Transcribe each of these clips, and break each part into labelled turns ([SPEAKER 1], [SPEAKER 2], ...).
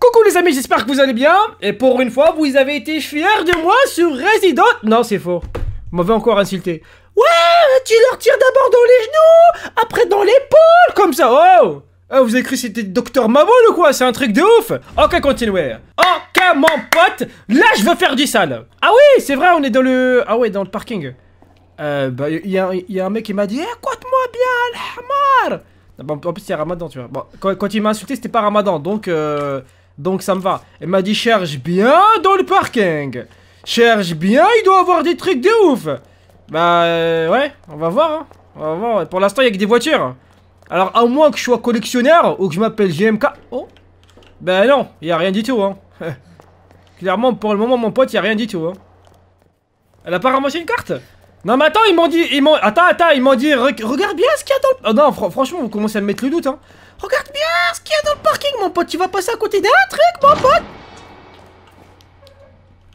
[SPEAKER 1] Coucou les amis, j'espère que vous allez bien. Et pour une fois, vous avez été fiers de moi sur Resident... Non, c'est faux. Vous m'avez encore insulté. Ouais, tu leur tires d'abord dans les genoux, après dans l'épaule, comme ça. Oh ah, vous avez cru que c'était Docteur Mabol ou quoi? C'est un truc de ouf Ok, continuez. Ok, mon pote, là, je veux faire du sale. Ah oui, c'est vrai, on est dans le... Ah ouais, dans le parking. Euh, bah, il y, a un mec qui m'a dit Écoute-moi bien, Hamar bon, En plus, c'est Ramadan, tu vois. Bon, quand, il m'a insulté, c'était pas Ramadan, donc... Euh, donc ça me va. Il m'a dit Cherche bien dans le parking. Cherche bien, il doit avoir des trucs de ouf. Bah, euh, ouais, on va voir, hein. On va voir. Pour l'instant, il y a que des voitures. Alors, à moins que je sois collectionneur ou que je m'appelle GMK. Oh Ben non, il a rien du tout, hein. Clairement, pour le moment, mon pote, il a rien du tout, hein. Elle a pas ramassé une carte? Non, mais attends, ils m'ont dit. Ils. Attends, attends, ils m'ont dit. regarde bien ce qu'il y a dans le. Oh non, franchement, vous commencez à me mettre le doute, hein. Regarde bien ce qu'il y a dans le parking, mon pote. Tu vas passer à côté d'un truc, mon pote.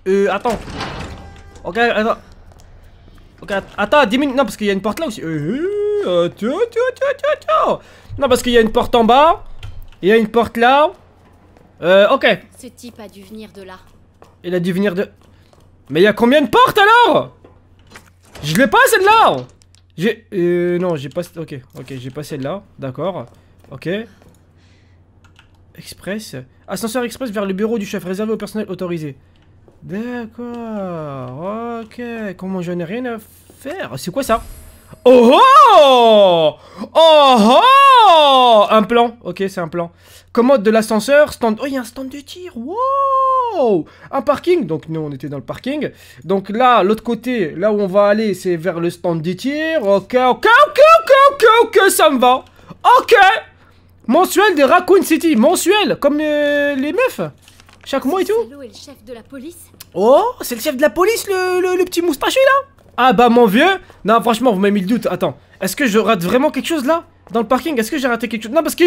[SPEAKER 1] Euh, attends. Ok, attends. Ok, attends, 10 minutes. Non, parce qu'il y a une porte là aussi. Euh, attends, attends, attends, attends. Non, parce qu'il y a une porte en bas. Il y a une porte là. Euh, ok.
[SPEAKER 2] Ce type a dû venir de là.
[SPEAKER 1] Il a dû venir de... Mais il y a combien de portes alors? Je l'ai pas celle-là J'ai... Euh, non, j'ai pas... Ok, ok, j'ai pas celle-là. D'accord. Ok. Express. Ascenseur express vers le bureau du chef réservé au personnel autorisé. D'accord. Ok. Comment j'en ai rien à faire C'est quoi ça? Oh oh Oh oh Un plan. Ok, c'est un plan. Commode de l'ascenseur. Stand... Oh, il y a un stand de tir. Wow Un parking. Donc, nous, on était dans le parking. Donc là, l'autre côté, là où on va aller, c'est vers le stand de tir. Ok, ok, ok, ok, ok, ok, ça me va. Ok Mensuel de Raccoon City. Mensuel, comme euh, les meufs. Chaque mois et tout.
[SPEAKER 2] le chef de la police
[SPEAKER 1] Oh, c'est le chef de la police, le, le, petit moustachu là? Ah bah mon vieux Non, franchement, vous m'avez mis le doute. Attends, est-ce que je rate vraiment quelque chose là? Dans le parking, est-ce que j'ai raté quelque chose? Non, parce que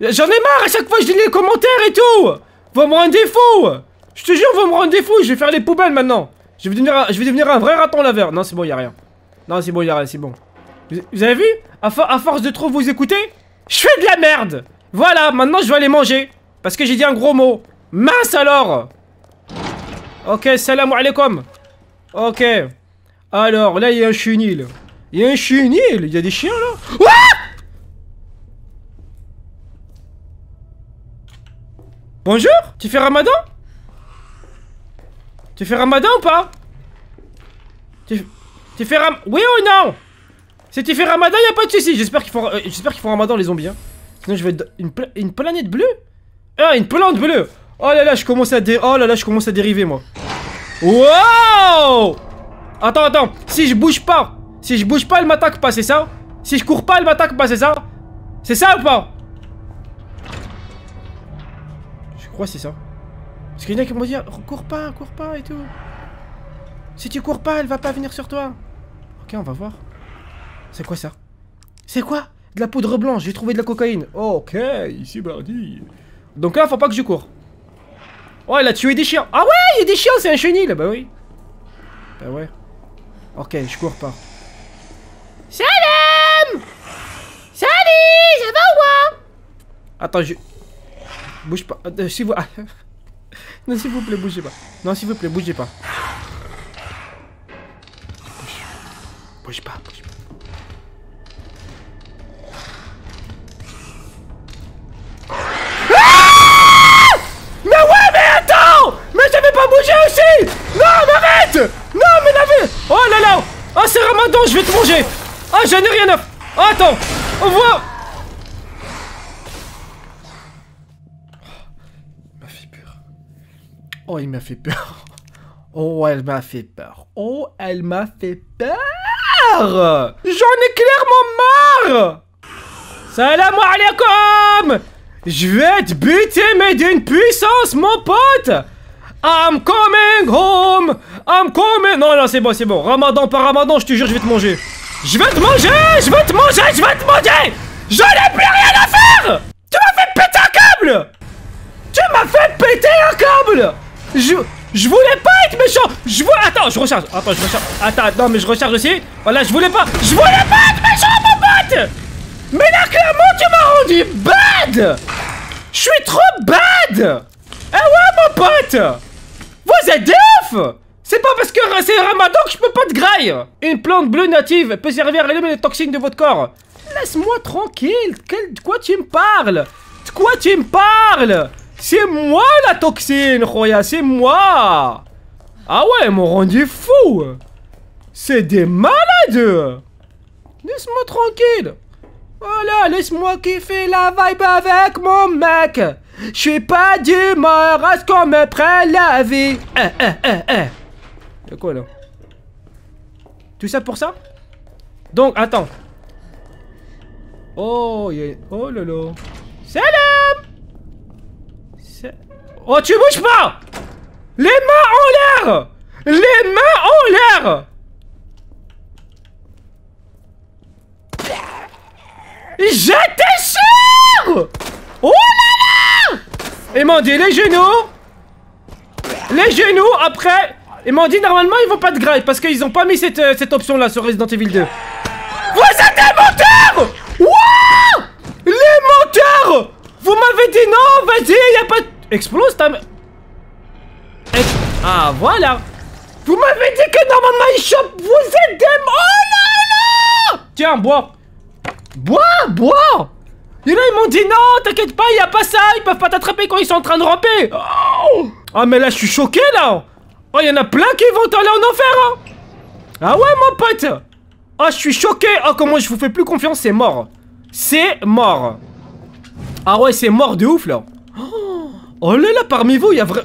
[SPEAKER 1] j'en ai marre à chaque fois je lis les commentaires et tout Vous me rendez fou Je te jure, vous me rendez fou Je vais faire les poubelles maintenant Je vais devenir un, je vais devenir un vrai raton laveur. Non, c'est bon, y a rien. Non, c'est bon, y a rien, c'est bon. Vous, avez vu? À, à force de trop vous écouter je fais de la merde Voilà, maintenant je vais aller manger. Parce que j'ai dit un gros mot. Mince alors Ok, salam alaikum. Ok. Alors, là, il y a un chenil. Il y a un chenil Il y a des chiens, là Bonjour? Tu fais ramadan? Tu fais ramadan ou pas? Tu, tu fais ram... Oui ou non? Si tu fais ramadan, y'a pas de soucis. J'espère qu'ils font, euh, qu'ils font ramadan les zombies. Hein. Sinon, je vais être une, une planète bleue. Ah, une plante bleue. Oh là là, je commence à dé... oh là là, je commence à dériver moi. Wow Attends, attends. Si je bouge pas, si je bouge pas, elle m'attaque pas, c'est ça? Si je cours pas, elle m'attaque pas, c'est ça? C'est ça ou pas? Je crois c'est ça. Parce qu'il y en a qui m'ont dit, cours pas, cours pas et tout. Si tu cours pas, elle va pas venir sur toi. Ok, on va voir. C'est quoi ça? C'est quoi? De la poudre blanche, j'ai trouvé de la cocaïne. ok, ici mardi. Donc là, faut pas que je cours. Oh, il a tué des chiens. Ah ouais, il y a des chiens, c'est un chenil. Bah oui. Bah ouais. Ok, je cours pas. Salam Salut Ça va ou quoi? Attends, je... Bouge pas. Euh, s'il vous... non, s'il vous plaît, bougez pas. Non, s'il vous plaît, bougez pas. Bouge, bouge pas, bouge pas. Non, mais la Oh là là Ramadan, je vais te manger Ah, j'en ai rien à... Attends Au revoir Il m'a fait peur. Oh, il m'a fait peur. Oh, elle m'a fait peur. Oh, elle m'a fait peur J'en ai clairement marre Salam alaikum Je vais te buter, mais d'une puissance, mon pote I'm coming home. I'm coming. Non, non, c'est bon, c'est bon. Ramadan par ramadan, je te jure, je vais te manger. Je vais te manger Je vais te manger Je vais te manger. Je n'ai plus rien à faire. Tu m'as fait péter un câble. Tu m'as fait péter un câble. Je... Je voulais pas être méchant. Je. Attends, je recharge. Attends, je recharge. Attends, non, mais je recharge aussi. Voilà, je voulais pas... Je voulais pas être méchant, mon pote. Mais là, clairement, tu m'as rendu bad. Je suis trop bad. Pote Vous êtes C'est pas parce que c'est Ramadan que je peux pas te graille Une plante bleue native peut servir à éliminer les toxines de votre corps. Laisse-moi tranquille. Quel- De quoi tu me parles? De quoi tu me parles? C'est moi la toxine, Roya, c'est moi! Ah ouais, ils m'ont rendu fou! C'est des malades! Laisse-moi tranquille! Voilà, laisse-moi kiffer la vibe avec mon mec Je suis pas d'humeur à ce qu'on me prenne la vie? Eh, eh, eh, eh Y'a quoi là? Tout ça pour ça? Donc, attends. Oh, y'a... Oh là là. Salam! Sa- Oh, tu bouges pas! Les mains en l'air! Les mains en l'air! J'étais sûr! Oh Ils dit les genoux. Les genoux, après. Ils dit normalement ils vont pas de graille parce qu'ils ont pas mis cette, euh, cette option là sur Resident Evil 2 Vous êtes des menteurs! Wouah Les menteurs! Vous m'avez dit non, vas-y, y a pas de... Explose ta... Ex- Ah, voilà. Vous m'avez dit que normalement il chope Vous êtes des... Oh là là! Tiens, bois. Bois, bois Et là ils m'ont dit non, t'inquiète pas, y a pas ça, ils peuvent pas t'attraper quand ils sont en train de ramper. Oh Ah mais là je suis choqué là. Oh y en a plein qui vont aller en enfer hein. Ah ouais mon pote. Oh je suis choqué. Oh comment je vous fais plus confiance, c'est mort. C'est mort. Ah ouais c'est mort de ouf là. Oh, oh là là parmi vous il y a vrai...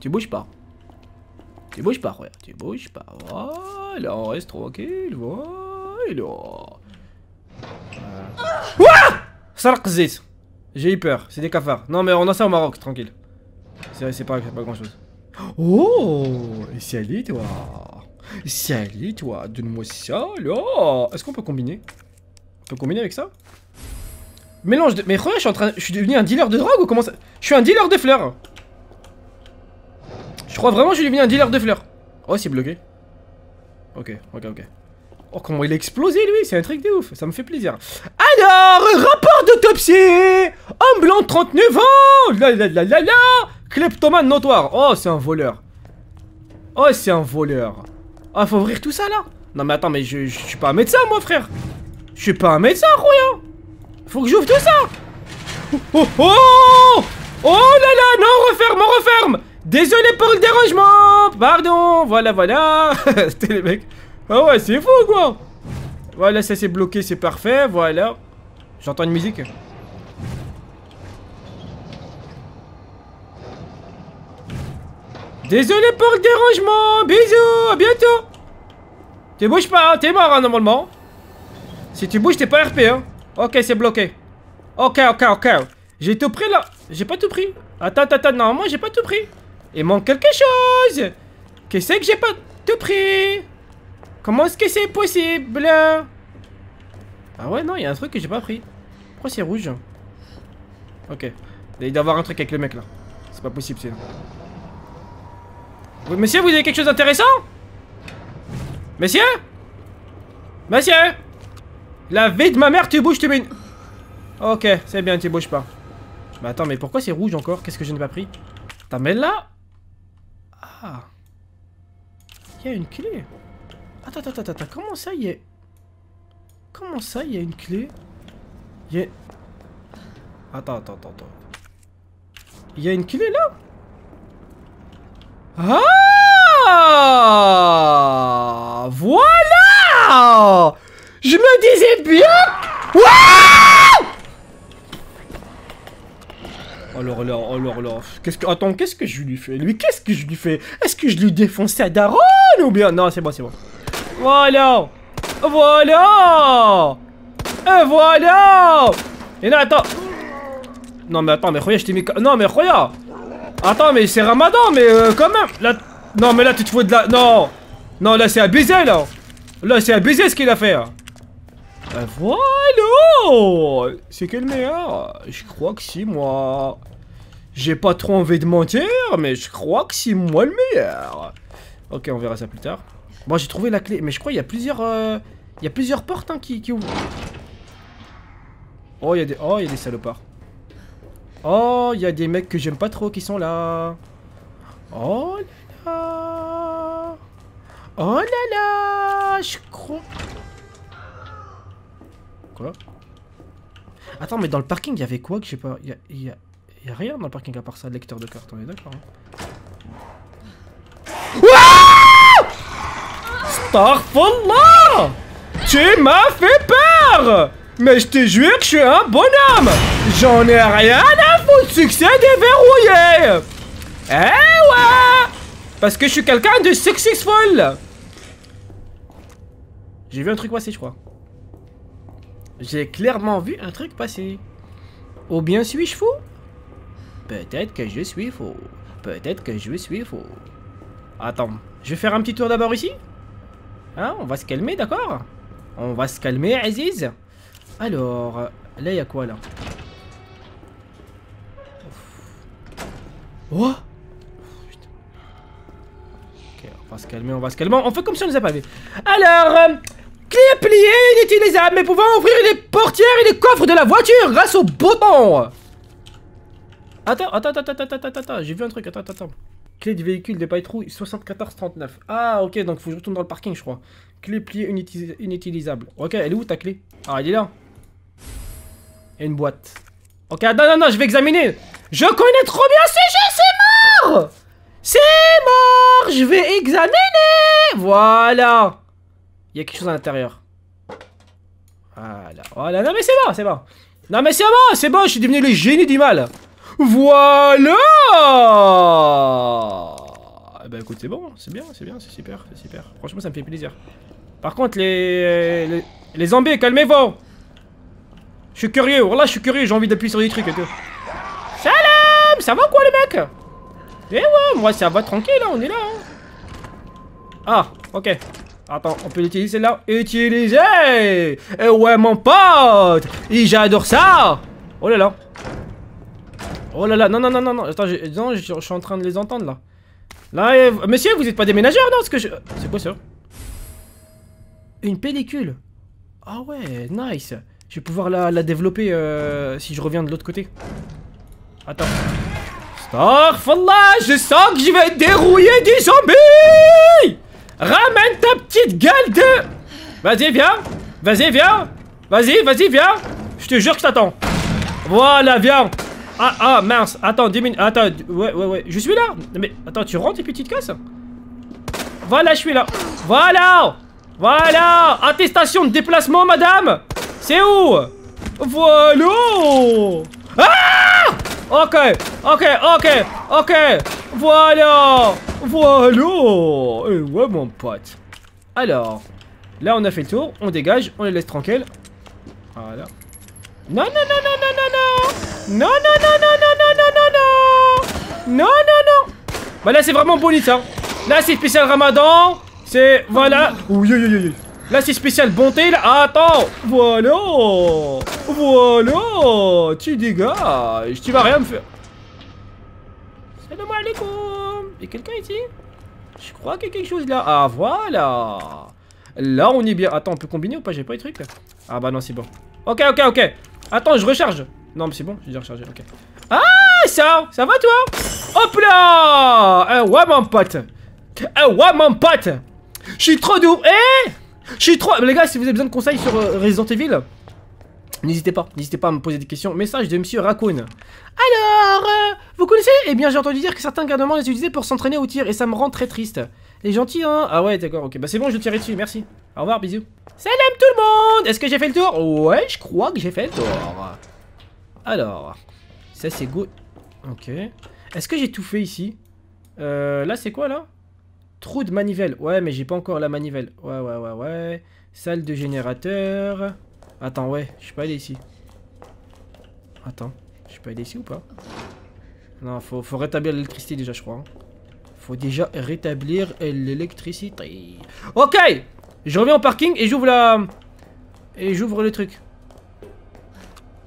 [SPEAKER 1] Tu bouges pas. Tu bouges pas, regarde, tu bouges pas. Voilà, on reste tranquille, voilà. Sarq zit. J'ai eu peur, c'est des cafards. Non mais on a ça au Maroc, tranquille. C'est pas grand chose. Oh Salut toi? Salut toi? Donne-moi ça là Est-ce qu'on peut combiner? On peut combiner avec ça? Mélange de... Mais regarde, je suis en train... Je suis devenu un dealer de drogue ou comment ça... Je suis un dealer de fleurs je crois vraiment que je suis devenu un dealer de fleurs. Oh, c'est bloqué. Ok, ok, ok. Oh, comment il a explosé lui, c'est un truc de ouf, ça me fait plaisir. Alors, rapport d'autopsie Homme blanc de 39 ans La la la la la Kleptomane notoire Oh, c'est un voleur. Oh, c'est un voleur. Ah, faut ouvrir tout ça là Non mais attends, mais je, suis pas un médecin moi frère Je suis pas un médecin, Roya Faut que j'ouvre tout ça Oh oh oh Oh là là, non, referme, on referme Désolé pour le dérangement Pardon Voilà, voilà C'était les mecs. Ah ouais, c'est fou, quoi Voilà, ça c'est bloqué, c'est parfait, voilà. J'entends une musique. Désolé pour le dérangement Bisous, à bientôt Tu bouges pas, hein, t'es mort, hein, normalement. Si tu bouges, t'es pas RP, hein. Ok, c'est bloqué. Ok, ok, ok. J'ai tout pris, là. J'ai pas tout pris. Attends, attends, attends, j'ai pas tout pris. Il manque quelque chose Qu'est-ce que j'ai pas tout pris? Comment est-ce que c'est possible? Ah ouais, non, il y a un truc que j'ai pas pris. Pourquoi c'est rouge? Ok. Il doit y avoir un truc avec le mec là. C'est pas possible sinon. Vous- Monsieur, vous avez quelque chose d'intéressant? Monsieur? Monsieur? La vie de ma mère, tu bouges, tu mets une... Ok, c'est bien, tu bouges pas. Mais attends, mais pourquoi c'est rouge encore? Qu'est-ce que je n'ai pas pris? Attends, mais là... Ah. Il y a une clé. Attends, attends, attends, attends. Comment ça, y a... Comment ça, y a une clé? Y a... Attends, attends, attends, attends. Y a une clé là? Ah Voilà Je me disais bien Waouh alors là, alors là, qu'est-ce que... Attends, qu'est-ce que je lui fais? Lui, qu'est-ce que je lui fais? Est-ce que je lui défonce à Daron ou bien... Non, c'est bon, c'est bon. Voilà Voilà Et voilà Et là, attends Non, mais attends, mais regarde, je t'ai mis... Non, mais regarde Attends, mais c'est Ramadan, mais euh, quand même. Non, mais là, tu te fous de la... Non Non, là, c'est abusé, là Là, c'est abusé, ce qu'il a fait. Euh, Voilà C'est quel meilleur? Je crois que c'est moi. J'ai pas trop envie de mentir, mais je crois que c'est moi le meilleur. Ok, on verra ça plus tard. Bon, j'ai trouvé la clé, mais je crois qu'il y a plusieurs... euh, Il y a plusieurs portes hein, qui, ouvrent. Oh, il y a des... Oh, il y a des salopards. Oh, il y a des mecs que j'aime pas trop qui sont là. Oh là là. Oh là là. Je crois. Quoi? Attends, mais dans le parking, il y avait quoi que j'ai pas? Il y a, y a- rien dans le parking à part ça, lecteur de carte, on est d'accord. Hein Starfallah Tu m'as fait peur Mais je te jure que je suis un bonhomme J'en ai rien à foutre, succès déverrouillé Eh ouais Parce que je suis quelqu'un de successful J'ai vu un truc passer, je crois. J'ai clairement vu un truc passer. Ou bien suis-je fou? Peut-être que je suis faux. Peut-être que je suis faux. Attends, je vais faire un petit tour d'abord ici. Hein, on va se calmer, d'accord? On va se calmer, Aziz. Alors, là, il y a quoi, là? Oh. Ok, on va se calmer, on va se calmer. On fait comme si on ne les a pas vus. Alors, euh, clé pliée, inutilisable, mais pouvant ouvrir les portières et les coffres de la voiture grâce au bouton. Attends, attends, attends, attends, attends, attends, j'ai vu un truc, attends, attends, attends. Clé du véhicule des patrouilles 7439. Ah, ok, donc faut que je retourne dans le parking, je crois. Clé pliée inutilisable. Ok, elle est où ta clé? Ah, elle est là. A une boîte. Ok, non, non, non, je vais examiner. Je connais trop bien ce jeu, c'est mort C'est mort Je vais examiner Voilà Il y a quelque chose à l'intérieur. Voilà, voilà. Non, mais c'est bon, c'est bon. Non, mais c'est bon, c'est bon, je suis devenu le génie du mal. Voilà ben écoute, c'est bon, c'est bien, c'est bien, c'est super, c'est super. Franchement, ça me fait plaisir. Par contre, les... Les, zombies, calmez-vous Je suis curieux, voilà, je suis curieux, j'ai envie d'appuyer sur des trucs et tout. Salam Ça va quoi, les mecs? Eh ouais, moi ça va tranquille, là, on est là. hein. Ah, ok. Attends, on peut l'utiliser là? Utiliser Eh ouais, mon pote j'adore ça Oh là là Oh là là, non, non, non, non, non, attends, je, je, suis en train de les entendre là. Là, monsieur, vous êtes pas déménageur, non je... C'est quoi ça? Une pellicule Ah ouais, nice Je vais pouvoir la, la développer euh, si je reviens de l'autre côté. Attends. Starfallah, je sens que je vais dérouiller des zombies Ramène ta petite gueule de... Vas-y, viens Vas-y, viens Vas-y, vas-y, viens Je te jure que je t'attends. Voilà, viens ah, ah, mince, attends, 10 minutes, attends, ouais, ouais, ouais, je suis là. Mais, attends, tu rentres et puis tu casses Voilà, je suis là. Voilà. Voilà. Attestation de déplacement, madame. C'est où? Voilà. Ah! Ok, ok, ok, ok. Voilà. Voilà. Et ouais, mon pote. Alors, là, on a fait le tour, on dégage, on les laisse tranquilles. Voilà. Non, non, non, non, non, non, non Non, non, non, non, non, non, non, non, non Non, non, non Bah là, c'est vraiment bonus, hein Là, c'est spécial ramadan C'est... Voilà Oui, oui, oui, oui Là, c'est spécial bonté, là Attends Voilà Voilà Tu dégages Tu vas rien me faire Salam alaikum Y'a quelqu'un ici Je crois qu'il y a quelque chose là Ah, voilà Là, on est bien Attends, on peut combiner ou pas J'ai pas les trucs, là Ah bah non, c'est bon Ok, ok, ok Attends, je recharge. Non, mais c'est bon, j'ai déjà rechargé, ok. Ah, ça Ça va, toi? Hop là Eh ouais, mon pote Eh ouais, mon pote Je suis trop doux Eh Je suis trop... Les gars, si vous avez besoin de conseils sur euh, Resident Evil, n'hésitez pas. N'hésitez pas à me poser des questions. Message de Monsieur Raccoon. Alors, euh, vous connaissez? Eh bien, j'ai entendu dire que certains garnements les utilisaient pour s'entraîner au tir, et ça me rend très triste. Les gentils, hein? Ah ouais, d'accord, ok. Bah c'est bon, je tirerai dessus, merci. Au revoir, bisous. Salam tout le monde Est-ce que j'ai fait le tour? Ouais, je crois que j'ai fait le tour. Alors, ça c'est good. Ok. Est-ce que j'ai tout fait ici? Euh, Là, c'est quoi, là? Trou de manivelle. Ouais, mais j'ai pas encore la manivelle. Ouais, ouais, ouais, ouais. Salle de générateur. Attends, ouais, je suis pas allé ici. Attends, je suis pas allé ici ou pas? Non, faut, rétablir l'électricité déjà, je crois. Faut déjà rétablir l'électricité. Ok Je reviens au parking et j'ouvre la... Et j'ouvre le truc.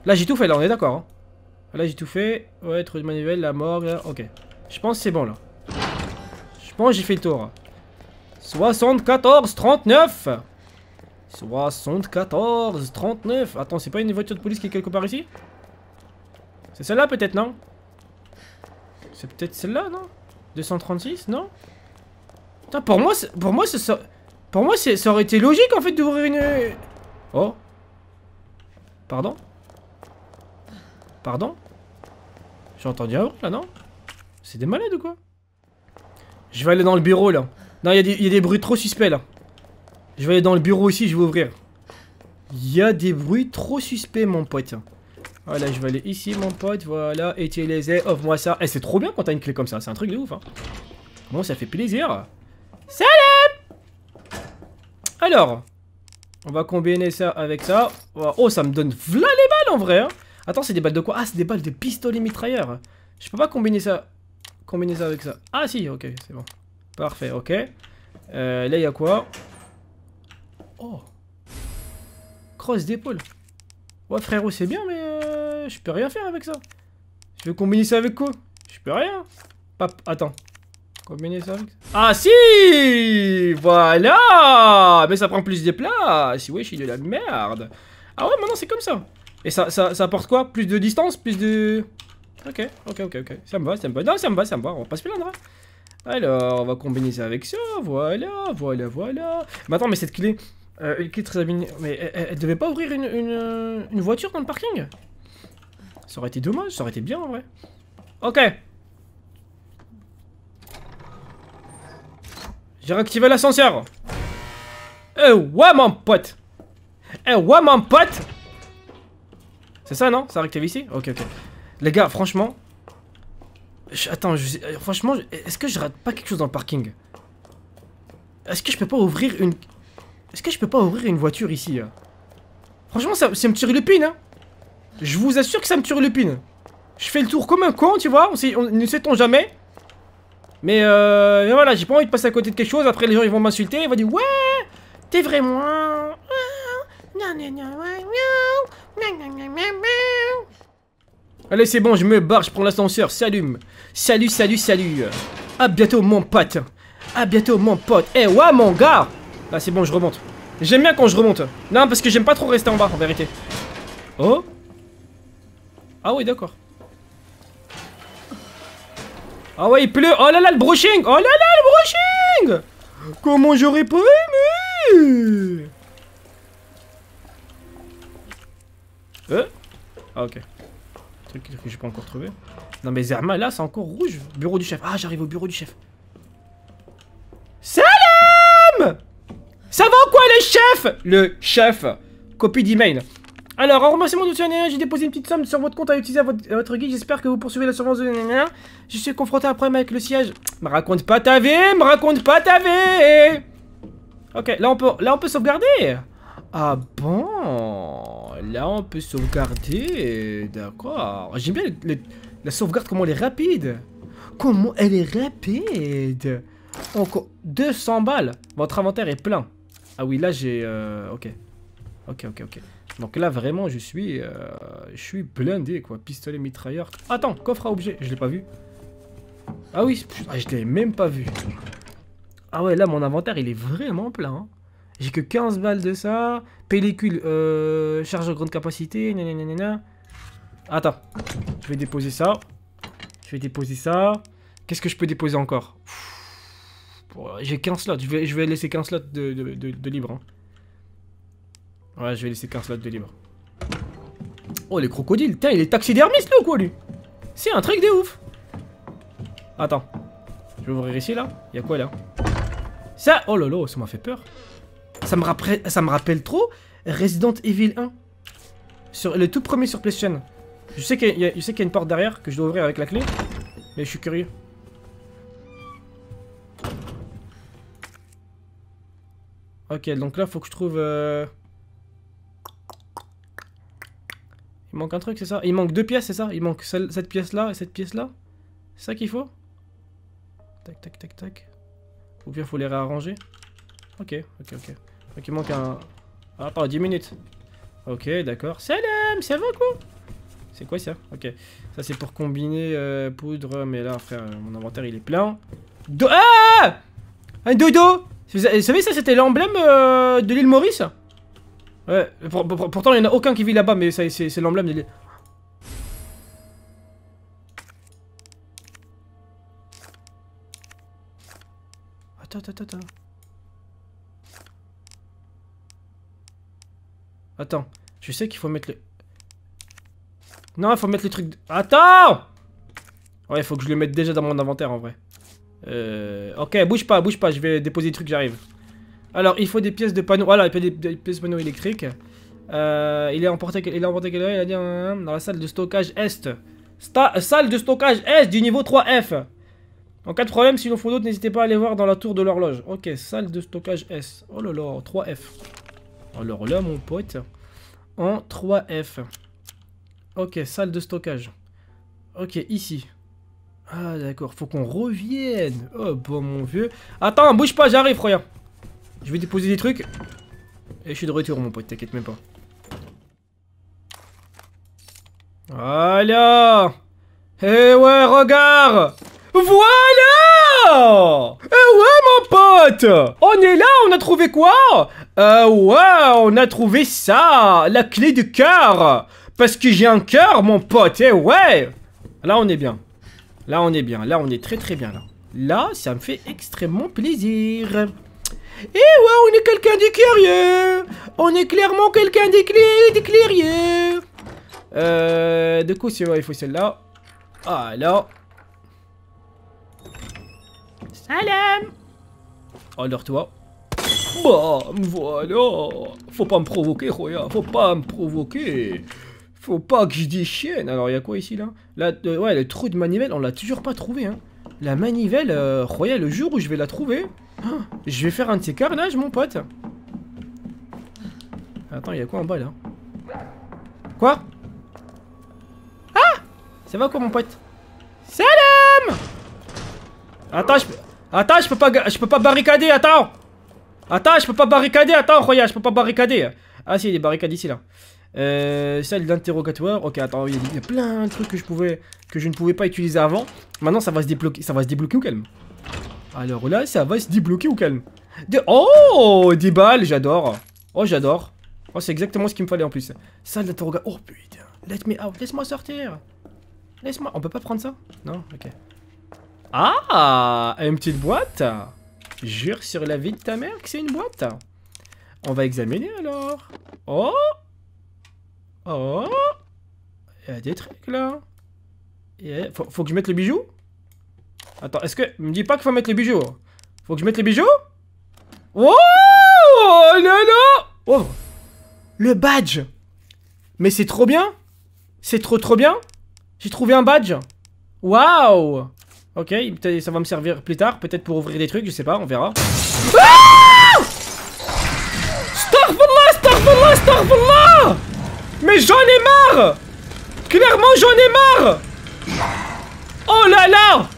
[SPEAKER 1] Là, j'ai tout fait, là, on est d'accord. hein. Là, j'ai tout fait. Ouais, trou de manivelle, la là. Ok. Je pense c'est bon, là. Je pense j'ai fait le tour. 74, 39 74, 39 Attends, c'est pas une voiture de police qui est quelque part ici? C'est celle-là peut-être, non? C'est peut-être celle-là, non? 236, non? Putain, pour moi, pour moi, ça... Pour moi, ça aurait été logique, en fait, d'ouvrir une... Oh Pardon Pardon J'ai entendu un bruit, là, non? C'est des malades ou quoi? Je vais aller dans le bureau, là. Non, il y, a des- bruits trop suspects, là. Je vais aller dans le bureau ici, je vais ouvrir. Il y a des bruits trop suspects, mon pote. Voilà, je vais aller ici, mon pote. Voilà, utiliser, offre-moi ça. Eh, c'est trop bien quand t'as une clé comme ça. C'est un truc de ouf, hein. Bon, ça fait plaisir. Salam Alors, on va combiner ça avec ça. Oh, ça me donne v'là les balles en vrai. hein. Attends, c'est des balles de quoi? Ah, c'est des balles de pistolet mitrailleur. Je peux pas combiner ça. Combiner ça avec ça. Ah, si, ok, c'est bon. Parfait, ok. Euh, là, il y a quoi? Oh Crosse d'épaule. Ouais, frérot, c'est bien, mais euh, je peux rien faire avec ça. Je vais combiner ça avec quoi? Je peux rien. Pap, attends. Combiner ça avec Ah, si Voilà Mais ça prend plus de place. Ouais, je suis de la merde. Ah ouais, maintenant c'est comme ça. Et ça, ça, apporte quoi? Plus de distance Plus de... Ok, ok, ok, ok. Ça me va, ça me va. Non, ça me va, ça me va. On va pas se plaindre. hein. Alors, on va combiner ça avec ça. Voilà, voilà, voilà. Mais attends, mais cette clé... Euh, une clé très abîmée. Mais elle, devait pas ouvrir une, une voiture dans le parking? Ça aurait été dommage, ça aurait été bien en vrai. Ok. J'ai réactivé l'ascenseur. Eh ouais mon pote. Eh ouais mon pote. C'est ça non? Ça réactive ici? Ok ok. Les gars, franchement... attends, euh, franchement, est-ce que je rate pas quelque chose dans le parking? Est-ce que je peux pas ouvrir une... Est-ce que je peux pas ouvrir une voiture ici là Franchement, ça, me tire le pin, hein Je vous assure que ça me tire le pin. Je fais le tour comme un con, tu vois, on- ne sait-on jamais. Mais euh, voilà, j'ai pas envie de passer à côté de quelque chose, après les gens ils vont m'insulter, ils vont dire « Ouais, t'es vraiment... ah. Allez, c'est bon, je me barre, je prends l'ascenseur, salut Salut, salut, salut À bientôt, mon pote À bientôt, mon pote Eh, ouais, mon gars Là, c'est bon, je remonte. J'aime bien quand je remonte. Non, parce que j'aime pas trop rester en bas, en vérité. Oh Ah oui, d'accord. Ah ouais, il pleut. Oh là là, le brushing Oh là là, le brushing Comment j'aurais pas aimé Euh Ah ok. Truc que j'ai pas encore trouvé. Non mais Zerma, là, c'est encore rouge. Bureau du chef. Ah, j'arrive au bureau du chef. Salam Ça va ou quoi, le chef? Le chef. Copie d'email. Alors, en remerciement de année, j'ai déposé une petite somme sur votre compte à utiliser votre, guide. J'espère que vous poursuivez la surveillance de nanana. Je suis confronté à un problème avec le siège. Me raconte pas ta vie, me raconte pas ta vie. Ok, là on peut, sauvegarder. Ah bon Là on peut sauvegarder. D'accord. J'aime bien la sauvegarde, comment elle est rapide. Comment elle est rapide. Encore 200 balles. Votre inventaire est plein. Ah oui, là j'ai... euh, ok. Ok, ok, ok. Donc là vraiment je suis... euh, je suis blindé quoi. Pistolet mitrailleur. Attends, coffre à objet. Je l'ai pas vu. Ah oui, putain, je l'ai même pas vu. Ah ouais, là mon inventaire il est vraiment plein. hein. J'ai que 15 balles de ça. Pellicule, euh, charge de grande capacité. nanana. Attends, je vais déposer ça. Je vais déposer ça. Qu'est-ce que je peux déposer encore? J'ai 15 slots. Je vais, je vais laisser 15 slots de, de, de- de libre. hein. Ouais, je vais laisser 15 slots de libre. Oh, les crocodiles. Tiens, il est taxidermiste là ou quoi lui C'est un truc de ouf. Attends. Je vais ouvrir ici là. Il y a quoi là? Ça Oh là ça m'a fait peur. Ça me, rappelle, ça me rappelle trop Resident Evil 1. Sur, le tout premier sur PlayStation. Je sais qu'il y, a- y a une porte derrière que je dois ouvrir avec la clé. Mais je suis curieux. Ok, donc là, faut que je trouve... euh, Il manque un truc, c'est ça? Il manque deux pièces, c'est ça? Il manque cette pièce-là et cette pièce-là? C'est ça qu'il faut? Tac, tac, tac, tac. Ou bien faut les réarranger Ok, ok, ok. Donc il manque un... Ah, attends, 10 minutes. Ok, d'accord. Salam, ça va quoi? C'est quoi ça? Ok. Ça c'est pour combiner euh, poudre, mais là frère, euh, mon inventaire il est plein. Do ah Un dodo vous savez ça c'était l'emblème euh, de l'île Maurice? Ouais, pour, pour, pourtant il n'y en a aucun qui vit là-bas, mais c'est l'emblème. Des... Attends, attends, attends. Attends, je sais qu'il faut mettre le... Non, il faut mettre le truc... Attends Ouais, il faut que je le mette déjà dans mon inventaire en vrai. Euh... Ok, bouge pas, bouge pas, je vais déposer le trucs, j'arrive. Alors, il faut des pièces de panneaux... Voilà, il faut des, pièces de panneaux électriques. Euh, il est emporté, il est emporté Il a dit euh, dans la salle de stockage Est. Salle de stockage Est du niveau 3F. En cas de problème, s'il en faut d'autres, n'hésitez pas à aller voir dans la tour de l'horloge. Ok, salle de stockage S. Oh là là, 3F. Alors là, mon pote, en 3F. Ok, salle de stockage. Ok, ici. Ah, d'accord, faut qu'on revienne. Oh, bon, mon vieux. Attends, bouge pas, j'arrive, regarde. Je vais déposer des trucs. Et je suis de retour, mon pote, t'inquiète même pas. Voilà Eh ouais, regarde Voilà Eh ouais, mon pote On est là, on a trouvé quoi? Euh, ouais, on a trouvé ça La clé du cœur Parce que j'ai un cœur, mon pote, eh ouais Là, on est bien. Là, on est bien. Là, on est très très bien, là. Là, ça me fait extrêmement plaisir. Et ouais, on est quelqu'un d'éclairieux On est clairement quelqu'un d'éclairieux euh, de coup, c'est vrai, il faut celle-là. Voilà. Salam Alors toi. Bam, voilà. Faut pas me provoquer, Roya. Faut pas me provoquer. Faut pas que je déchaîne. Alors, il y a quoi ici, là? Là, euh, ouais, le trou de manivelle, on l'a toujours pas trouvé, hein. La manivelle, euh, Roya, le jour où je vais la trouver, je vais faire un de ces carnages, mon pote. Attends, il y a quoi en bas, là? Quoi? Ça va quoi mon pote? Salam Attends, je peux... Attends, je peux pas... Je peux pas barricader, attends Attends, je peux pas barricader, attends, regarde, je peux pas barricader Ah si, il des barricades ici, là euh, salle d'interrogatoire. Ok, attends, il y, a plein de trucs que je pouvais, que je ne pouvais pas utiliser avant. Maintenant, ça va se débloquer, ça va se débloquer au calme? Alors là, ça va se débloquer au calme. Oh, des balles, j'adore. Oh, j'adore. Oh, c'est exactement ce qu'il me fallait en plus. Salle d'interrogatoire. Oh putain, laisse-moi sortir. Laisse-moi. On peut pas prendre ça? Non? Ok. Ah Une petite boîte Jure sur la vie de ta mère que c'est une boîte. On va examiner alors. Oh Oh Il y a des trucs là. Faut, que je mette le bijou? Attends, est-ce que... Me dis pas qu'il faut mettre les bijoux. Faut que je mette les bijoux? Oh là là! Oh. Le badge. Mais c'est trop bien. C'est trop trop bien. J'ai trouvé un badge. Waouh Ok, ça va me servir plus tard, peut-être pour ouvrir des trucs, je sais pas, on verra. Ah! Starfallah, Starfallah, Starfallah Mais j'en ai marre! Clairement, j'en ai marre! Oh là là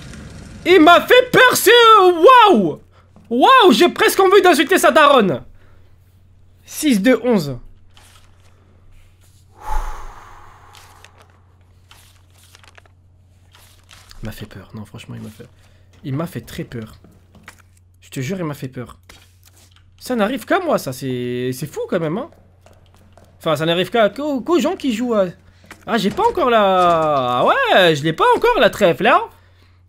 [SPEAKER 1] Il m'a fait peur, c'est... Waouh Waouh J'ai presque envie d'insulter sa daronne 6 de 11 Il m'a fait peur. Non, franchement, il m'a fait... Il m'a fait très peur. Je te jure, il m'a fait peur. Ça n'arrive qu'à moi, ça. C'est fou, quand même, hein. Enfin, ça n'arrive qu'aux gens qui jouent à... Ah, j'ai pas encore la... Ouais, je l'ai pas encore, la trèfle, là.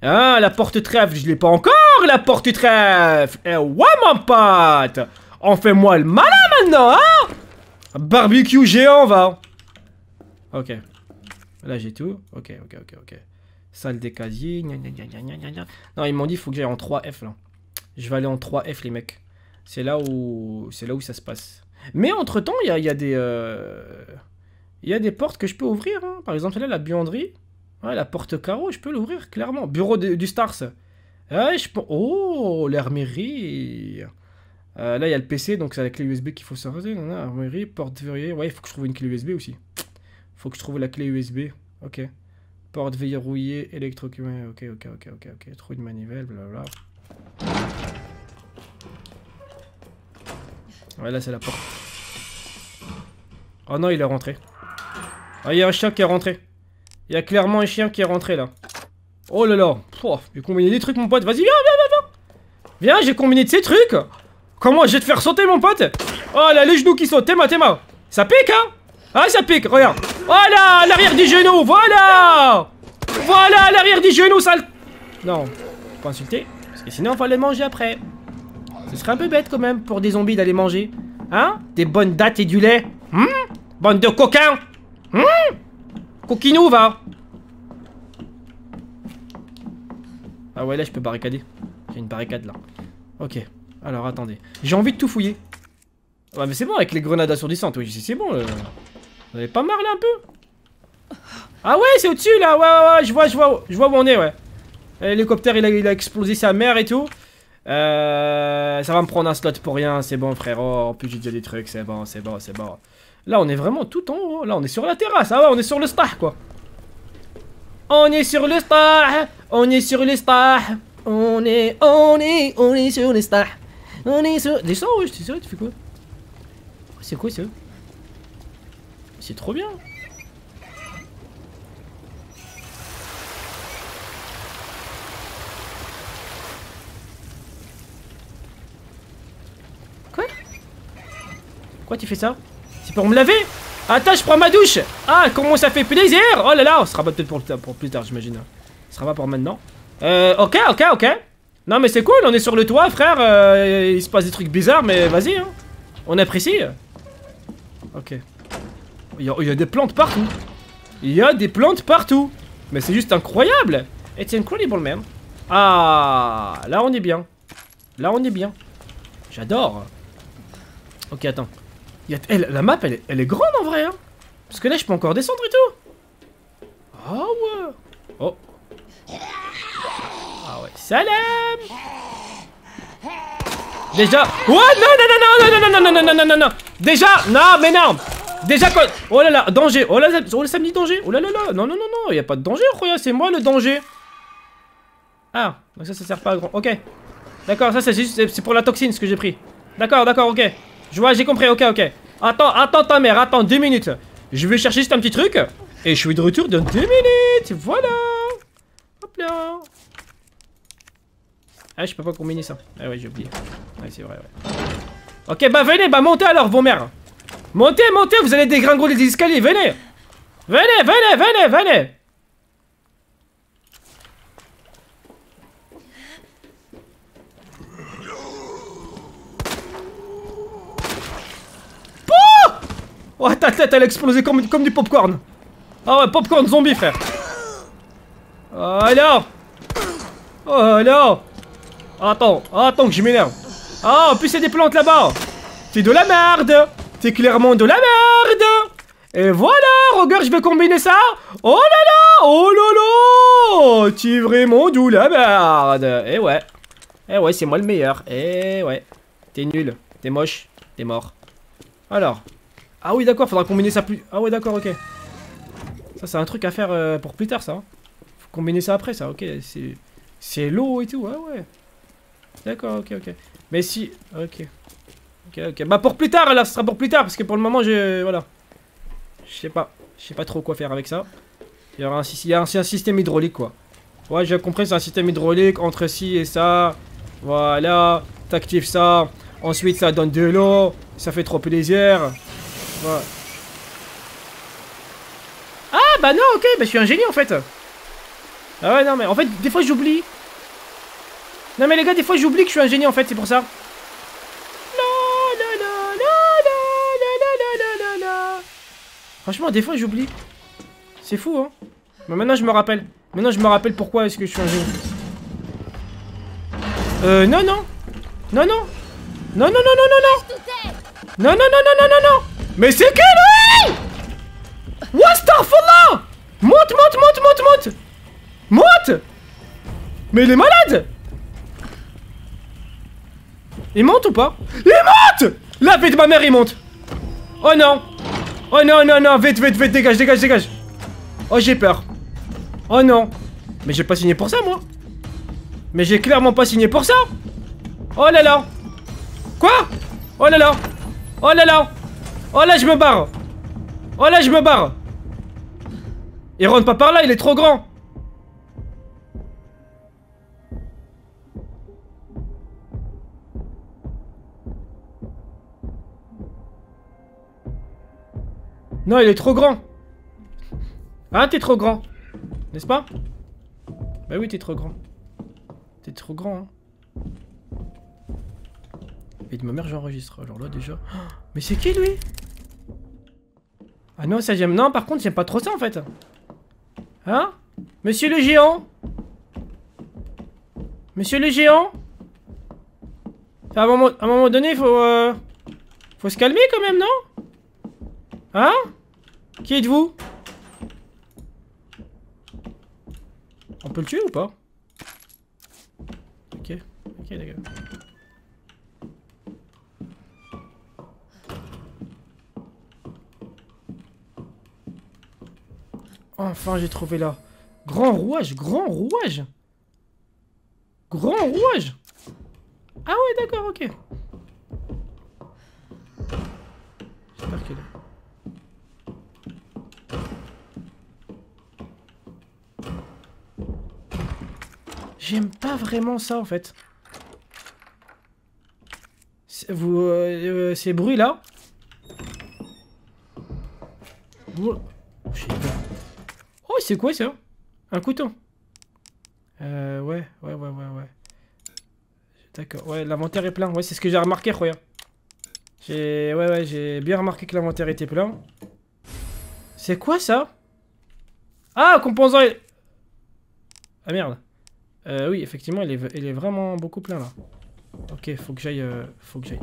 [SPEAKER 1] Hein, la porte trèfle, je l'ai pas encore, la porte trèfle. Eh ouais, mon pote. On fait moi le malin, maintenant, hein Barbecue géant, va. Ok. Là, j'ai tout. Ok, ok, ok, ok. Salle des casiers. non, ils m'ont dit il faut que j'aille en 3F là. Je vais aller en 3F les mecs. C'est là où c'est là où ça se passe. Mais entre temps, il y a, des euh, il y a des portes que je peux ouvrir. Hein. Par exemple là, la buanderie. La porte carreau, je peux l'ouvrir clairement. Bureau du Stars. je peux... Oh, l'armerie. Euh, là, il y a le PC, donc c'est la clé USB qu'il faut sortir. Armerie, porte verrouillée. Ouais, il faut que je trouve une clé USB aussi. Faut que je trouve la clé USB. Ok. Porte verrouillée, électrocuté. Ok, ok, ok, ok, ok. Trou de manivelle, blablabla. Ouais, là, c'est la porte. Oh non, il est rentré. Ah, il y a un chien qui est rentré. Il y a clairement un chien qui est rentré, là. Oh là là. j'ai combiné des trucs, mon pote. Vas-y, viens, viens, viens, viens. Viens, j'ai combiné de ces trucs. Comment je vais te faire sauter, mon pote Oh là, les genoux qui sautent. T'es ma, t'es ma. Ça pique, hein ah, ça pique, regarde. Voilà, l'arrière du genou, voilà Voilà, l'arrière du genou, sale... Non, pas insulter, parce que sinon on va les manger après. Ce serait un peu bête quand même pour des zombies d'aller manger. Hein? Des bonnes dates et du lait. Hum Bande de coquins. Hum Coquinou, va. Ah ouais, là, je peux barricader. J'ai une barricade, là. Ok. Alors, attendez. J'ai envie de tout fouiller. Ouais, mais c'est bon avec les grenades assourdissantes. Oui, c'est bon. Vous avez pas marre, là, un peu? Ah ouais, c'est au-dessus, là. Ouais, ouais, ouais. Je vois, je vois, je vois où on est, ouais. L'hélicoptère, il a, il a explosé sa mère et tout. Euh, ça va me prendre un slot pour rien, c'est bon frérot. En plus j'ai déjà des trucs, c'est bon, c'est bon, c'est bon. Là on est vraiment tout en haut, là on est sur la terrasse, ah ouais, on est sur le star quoi. On est sur le star, on est sur le star. On est, on est, on est sur le star. On est sur... Descends, ouais, je sûr, tu fais quoi? C'est quoi ça? C'est trop bien. Quoi tu fais ça? C'est pour me laver Attends, je prends ma douche Ah, comment ça fait plaisir? Oh là là, ce sera pas peut-être pour, pour, plus tard, j'imagine. Ce sera pas pour maintenant. Euh, ok, ok, ok. Non mais c'est cool, on est sur le toit, frère. Euh, il se passe des trucs bizarres, mais vas-y. Hein. On apprécie. Ok. Il y, a, il y, a, des plantes partout. Il y a des plantes partout. Mais c'est juste incroyable. It's incredible, man. Ah, là on est bien. Là on est bien. J'adore. Ok, attends la map, elle est, grande en vrai. Hein. Parce que là, je peux encore descendre et tout. Ah ouais. Oh. Ah ouais. Salam. Déjà. Ouais, non, non, non, non, non, non, non, non, non, non, non. Déjà. Non, mais non. Déjà quoi Oh là là, danger. Oh là là, oh, le samedi danger. Oh là là là. Non, non, non, non. Y a pas de danger, regarde. C'est moi le danger. Ah, donc ça, ça sert pas à grand. Ok. D'accord, ça, c'est pour la toxine ce que j'ai pris. D'accord, d'accord, ok. Je vois, j'ai compris, ok, ok. Attends, attends ta mère, attends, deux minutes. Je vais chercher juste un petit truc. Et je suis de retour dans deux minutes. Voilà. Hop là. Ah, je peux pas combiner ça. Ah ouais, j'ai oublié. Ouais, c'est vrai, ouais. Ok, bah venez, bah montez alors, vos mères. Montez, montez, vous allez dégringoler les escaliers, venez. Venez, venez, venez, venez. Oh, ta tête, elle a explosé comme, comme du popcorn. Ah ouais, popcorn zombie, frère. Oh là Oh là Attends, attends que je m'énerve. Ah, en plus, il y a des plantes là-bas. C'est de la merde. C'est clairement de la merde. Et voilà, regarde, je vais combiner ça. Oh là là, oh là là. Tu es vraiment de la merde. Eh ouais. Eh ouais, c'est moi le meilleur. Eh ouais. T'es nul. T'es moche. T'es mort. Alors, ah oui, d'accord, faudra combiner ça plus... Ah ouais, d'accord, ok. Ça, c'est un truc à faire euh, pour plus tard, ça. Hein. Faut combiner ça après, ça, ok. C'est l'eau et tout, ouais, ouais. D'accord, ok, ok. Mais si... Ok. Ok, ok. Bah pour plus tard, là, ce sera pour plus tard, parce que pour le moment, je... Voilà. Je sais pas. Je sais pas trop quoi faire avec ça. Il y aura un, un système hydraulique, quoi. Ouais, j'ai compris, c'est un système hydraulique entre ci et ça. Voilà. T'actives ça. Ensuite, ça donne de l'eau. Ça fait trop plaisir. Ah bah non, ok, bah je suis un génie en fait. Ah ouais, non mais en fait, des fois j'oublie. Non mais les gars, des fois j'oublie que je suis un génie en fait, c'est pour ça. Franchement, des fois j'oublie. C'est fou, hein. Mais maintenant je me rappelle. Maintenant je me rappelle pourquoi est-ce que je suis un génie. Euh, non, non. Non, non. Non, non, non, non, non, non. Non, non, non, non, non, non, non. Mais c'est qui lui Wastafallah Monte, monte, monte, monte, monte Monte Mais il est malade! Il monte ou pas? Il monte! La vie de ma mère, il monte! Oh non! Oh non, non, non, vite, vite, vite, dégage, dégage, dégage! Oh, j'ai peur! Oh non! Mais j'ai pas signé pour ça, moi! Mais j'ai clairement pas signé pour ça! Oh là là! Quoi? Oh là là! Oh là là Oh là, je me barre Oh là, je me barre Il rentre pas par là, il est trop grand Non, il est trop grand Ah, t'es trop grand N'est-ce pas? Bah oui, t'es trop grand. T'es trop grand, hein Et de ma mère, j'enregistre. Alors là, déjà. Mais c'est qui lui? Ah non, ça j'aime. Non, par contre, j'aime pas trop ça en fait. Hein? Monsieur le géant? Monsieur le géant? À un, moment, à un moment donné, faut... Euh, faut se calmer quand même, non? Hein? Qui êtes-vous? On peut le tuer ou pas? Ok, ok d'accord. Enfin, j'ai trouvé là. Grand rouage, grand rouage. Grand rouage. Ah ouais, d'accord, ok. J'espère qu'elle est... J'aime pas vraiment ça en fait. Vous, euh, euh, ces bruits là. C'est quoi ça? Un couteau? Euh, ouais, ouais, ouais, ouais, ouais. D'accord, ouais, l'inventaire est plein. Ouais, c'est ce que j'ai remarqué, regarde. J'ai... Ouais, ouais, j'ai bien remarqué que l'inventaire était plein. C'est quoi ça? Ah, composant... Ah merde. Euh, oui, effectivement, il est, il est vraiment beaucoup plein là. Ok, faut que j'aille... Euh, faut que j'aille.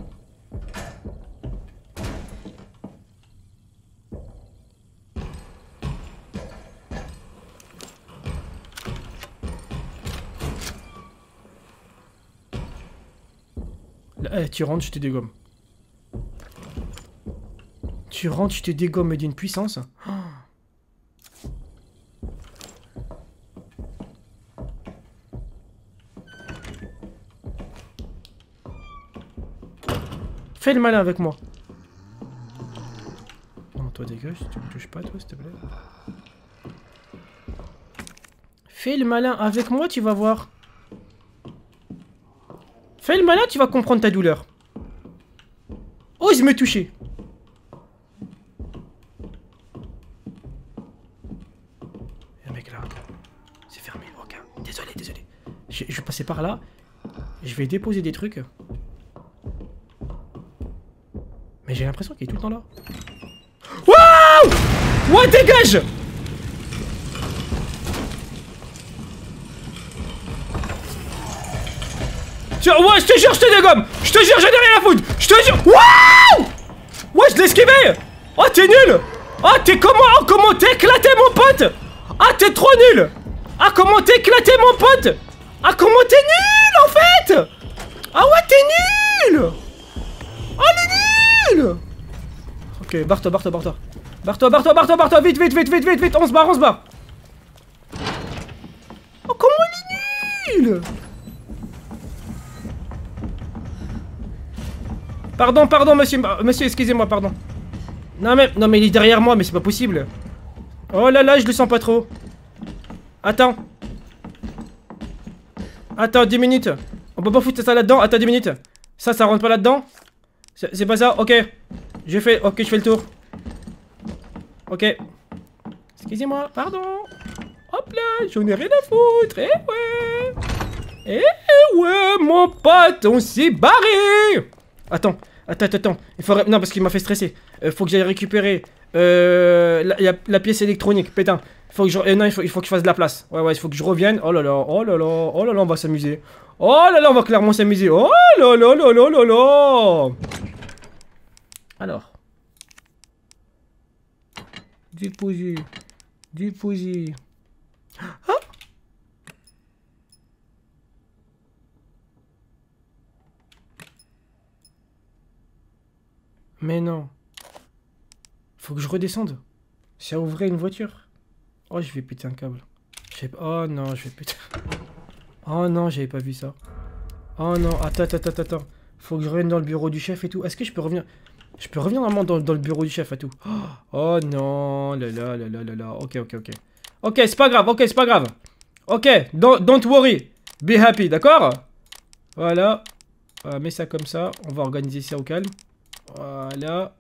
[SPEAKER 1] Eh, tu rentres, je te dégomme. Tu rentres, je te dégomme mais d'une puissance. Fais le malin avec moi. Non, toi dégage, tu me touches pas toi s'il te plaît. Fais le malin avec moi, tu vas voir. Fais le malin, tu vas comprendre ta douleur. Ose me toucher. un mec là. C'est fermé, ok. Désolé, désolé. Je, je vais passer par là. Je vais déposer des trucs. Mais j'ai l'impression qu'il est tout le temps là. Waouh Ouais, dégage Ouais, je te jure, je te dégomme. Je te jure, j'en ai rien à foutre. Je te jure. Waouh! Ouais, je l'ai esquivé. Oh, t'es nul. Oh, t'es comment oh, Comment t'es éclaté, mon pote. Ah, t'es trop nul. Ah, comment t'es éclaté, mon pote. Ah, comment t'es nul, en fait. Ah ouais, t'es nul. Oh, les nul. Ok, barre-toi, barre-toi, barre-toi. Barre-toi, barre-toi, barre-toi, barre-toi, vite, vite, vite, vite, vite, vite, on se barre, on se barre. Oh, comment il est nul Pardon, pardon, monsieur, monsieur, excusez-moi, pardon. Non mais, non mais il est derrière moi, mais c'est pas possible. Oh là là, je le sens pas trop. Attends. Attends, 10 minutes. On peut pas foutre ça là-dedans. Attends 10 minutes. Ça, ça rentre pas là-dedans C'est pas ça Ok. Je fais... Ok, je fais le tour. Ok. Excusez-moi, pardon. Hop là, j'en ai rien à foutre. Eh ouais. Eh ouais, mon pote, on s'est barré. Attends, attends, attends. Il faudrait... Non, parce qu'il m'a fait stresser. Euh, faut que j'aille récupérer euh, la, pièce électronique. Putain. Faut que je... Euh, non, il faut, il faut que je fasse de la place. Ouais, ouais, il faut que je revienne. Oh là là, oh là là, oh là là, on va s'amuser. Oh là là, on va clairement s'amuser. Oh là là là là là là. Alors. Déposer. Déposer. Ah Mais non. Faut que je redescende. Ça ouvrait une voiture. Oh, je vais péter un câble. Oh non, je vais péter... Oh non, j'avais pas vu ça. Oh non, attends, attends, attends, attends. Faut que je revienne dans le bureau du chef et tout. Est-ce que je peux revenir... Je peux revenir normalement dans, le bureau du chef et tout? Oh non, là là là là là là. Ok, ok, ok. Ok, c'est pas grave, ok, c'est pas grave. Ok, don't, don't worry. Be happy, d'accord? Voilà. On mets ça comme ça. On va organiser ça au calme. Voilà.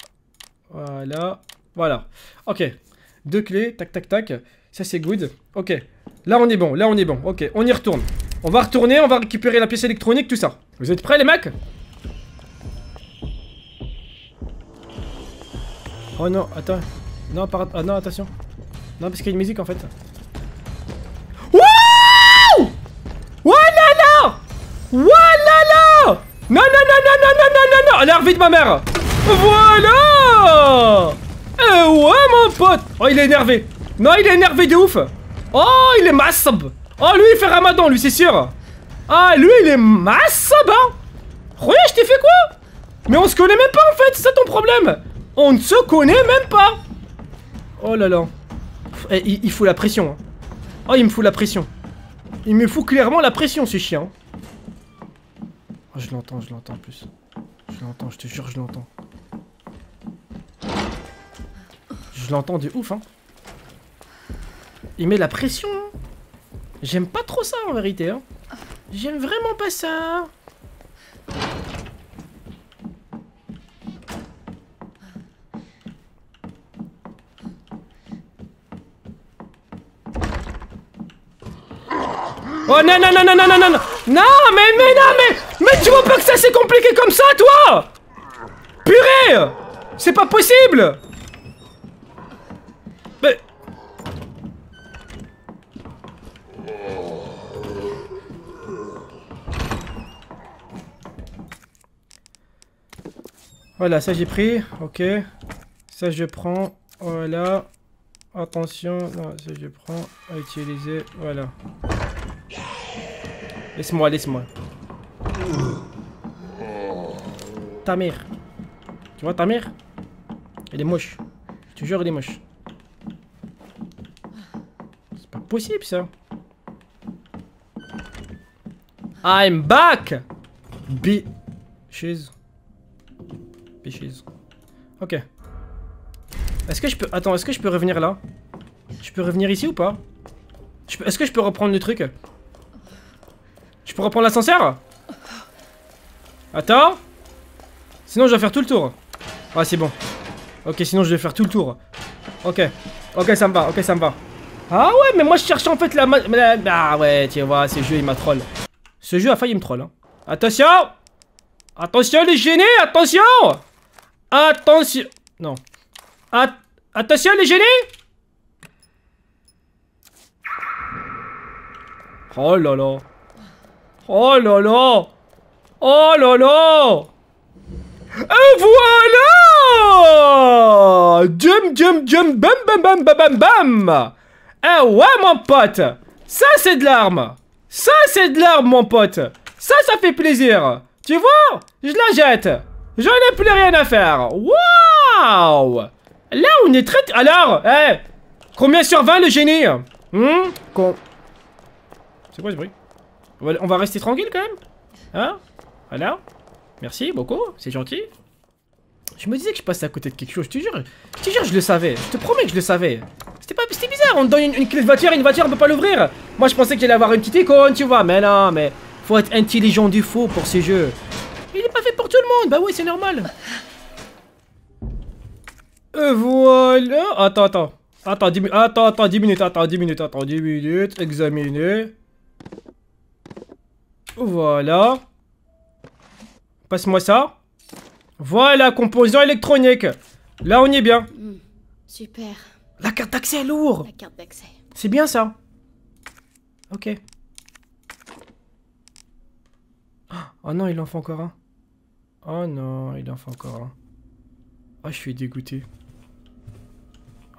[SPEAKER 1] Voilà. Voilà. Ok. Deux clés. Tac, tac, tac. Ça, c'est good. Ok. Là, on est bon. Là, on est bon. Ok. On y retourne. On va retourner. On va récupérer la pièce électronique, tout ça. Vous êtes prêts, les mecs? Oh non, attends. Non, par... Ah, non, attention. Non, parce qu'il y a une musique, en fait. Wouh Oh là là Oh là là non, non, non, non, non, non, non, non, non est de ma mère Voilà Eh ouais, mon pote Oh, il est énervé. Non, il est énervé de ouf. Oh, il est massab. Oh, lui, il fait ramadan, lui, c'est sûr. Ah, lui, il est massab, hein Regarde, je t'ai fait quoi? Mais on se connaît même pas, en fait, c'est ça ton problème On ne se connaît même pas Oh là là. Eh, il, il fout la pression. hein. Oh, il me fout la pression. Il me fout clairement la pression, ce chien. Oh, je l'entends, je l'entends en plus. Je l'entends, je te jure, je l'entends. Je l'entends de ouf, hein. Il met la pression. hein. J'aime pas trop ça, en vérité, hein. J'aime vraiment pas ça. Oh non, non, non, non, non, non, non, non Non, mais, mais, non, mais Mais tu vois pas que ça c'est compliqué comme ça, toi? Purée! C'est pas possible! Mais... Voilà, ça j'ai pris, ok. Ça je prends, voilà. Attention, ça je prends. À utiliser, voilà. Laisse-moi, laisse-moi. Ta mère. Tu vois ta mère? Elle est moche. Je te jure, elle est moche. C'est pas possible ça. I'm back Bitches. Bitches. Ok. Est-ce que je peux... Attends, est-ce que je peux revenir là? Je peux revenir ici ou pas? Est-ce que je peux reprendre le truc? Je peux reprendre l'ascenseur Attends Sinon je dois faire tout le tour. Ah c'est bon. Ok sinon je vais faire tout le tour. Ok. Ok ça me va, ok ça me va. Ah ouais mais moi je cherchais en fait la... la- Ah ouais tu vois ce jeu il m'a troll. Ce jeu a failli me troll. Hein. Attention Attention les gênés Attention Attention Non. At- Attention les gênés Oh là là Oh là là. Oh là là. Et voilà. Jum jum jum bam bam bam bam bam bam. Eh ouais mon pote. Ça c'est de l'arme. Ça c'est de l'arme mon pote. Ça ça fait plaisir. Tu vois Je la jette. J'en ai plus rien à faire. Waouh. Là on est très... Alors Eh Combien sur 20 le génie? Hmm? Con... C'est quoi ce bruit? On va, rester tranquille quand même Hein? Voilà Merci beaucoup, c'est gentil. Je me disais que je passais à côté de quelque chose, je te jure. Je te jure, je le savais. Je te promets que je le savais. C'était pas, c'était bizarre, on te donne une, une clé de voiture, une voiture, on peut pas l'ouvrir. Moi, je pensais que j'allais avoir une petite icône, tu vois. Mais non, mais faut être intelligent du faux pour ces jeux. Il est pas fait pour tout le monde, bah oui, c'est normal. Et voilà. Attends, attends. Attends, 10 minutes, attends, attends, 10 minutes, attends, 10 minutes, attends, 10 minutes. Examiner. Voilà. Passe-moi ça. Voilà, composant électronique. Là, on y est bien.
[SPEAKER 2] Hmm, Super.
[SPEAKER 1] La carte d'accès est lourde.
[SPEAKER 2] La carte d'accès.
[SPEAKER 1] C'est bien ça. Ok. Oh non, il en fait encore un. Oh non, il en fait encore un. Oh, je suis dégoûté.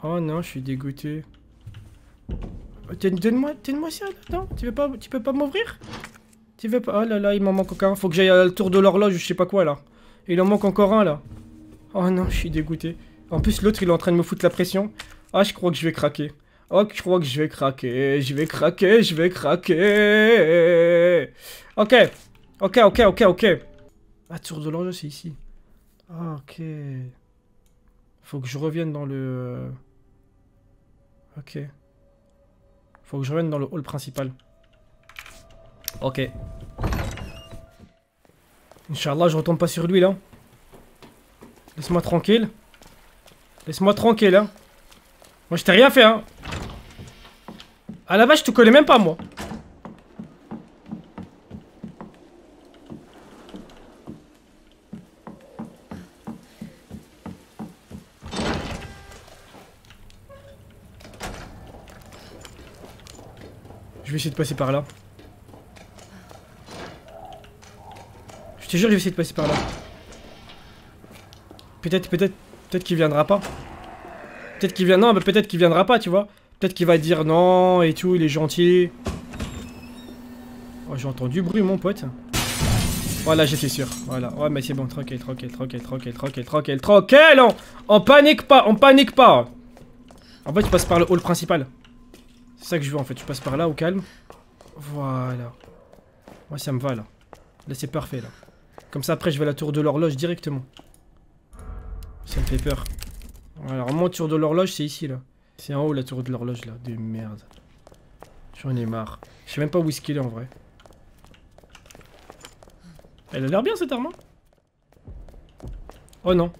[SPEAKER 1] Oh non, je suis dégoûté. Donne- Donne-moi donne ça, attends. Tu veux pas, tu peux pas m'ouvrir? Tu veux pas? Oh là là, il m'en manque encore un. Faut que j'aille à le tour de l'horloge, je sais pas quoi là. Il en manque encore un là. Oh non, je suis dégoûté. En plus, l'autre, il est en train de me foutre la pression. Ah, je crois que je vais craquer. Oh, je crois que je vais craquer. Je vais craquer, je vais craquer. Ok. Ok, ok, ok, ok. Ah, tour de l'horloge, c'est ici. Ok. Faut que je revienne dans le... Ok. Faut que je revienne dans le hall principal. Ok. Inch'Allah, je retombe pas sur lui là. Laisse-moi tranquille. Laisse-moi tranquille, hein. Moi, je t'ai rien fait, hein. À la base, je te connais même pas, moi. Je vais essayer de passer par là. Je te jure, je vais essayer de passer par là. Peut-être, peut-être, peut-être qu'il viendra pas. Peut-être qu'il vient, non, mais peut-être qu'il viendra pas, tu vois. Peut-être qu'il va dire non et tout, il est gentil. Oh, j'ai entendu du bruit, mon pote. Voilà, j'étais sûr. Voilà. Ouais, mais c'est bon, tranquille, tranquille, tranquille, tranquille, tranquille, tranquille, tranquille. On, on panique pas, on panique pas. En fait, tu passes par le hall principal. C'est ça que je veux en fait. Tu passes par là au calme. Voilà. Moi, ça me va là. Là, c'est parfait là. Comme ça, après, je vais à la tour de l'horloge directement. Ça me fait peur. Alors, mon tour de l'horloge, c'est ici là. C'est en haut la tour de l'horloge là. De merde. J'en ai marre. Je sais même pas où est-ce qu'il est en vrai. Elle a l'air bien cette arme. hein? Oh non.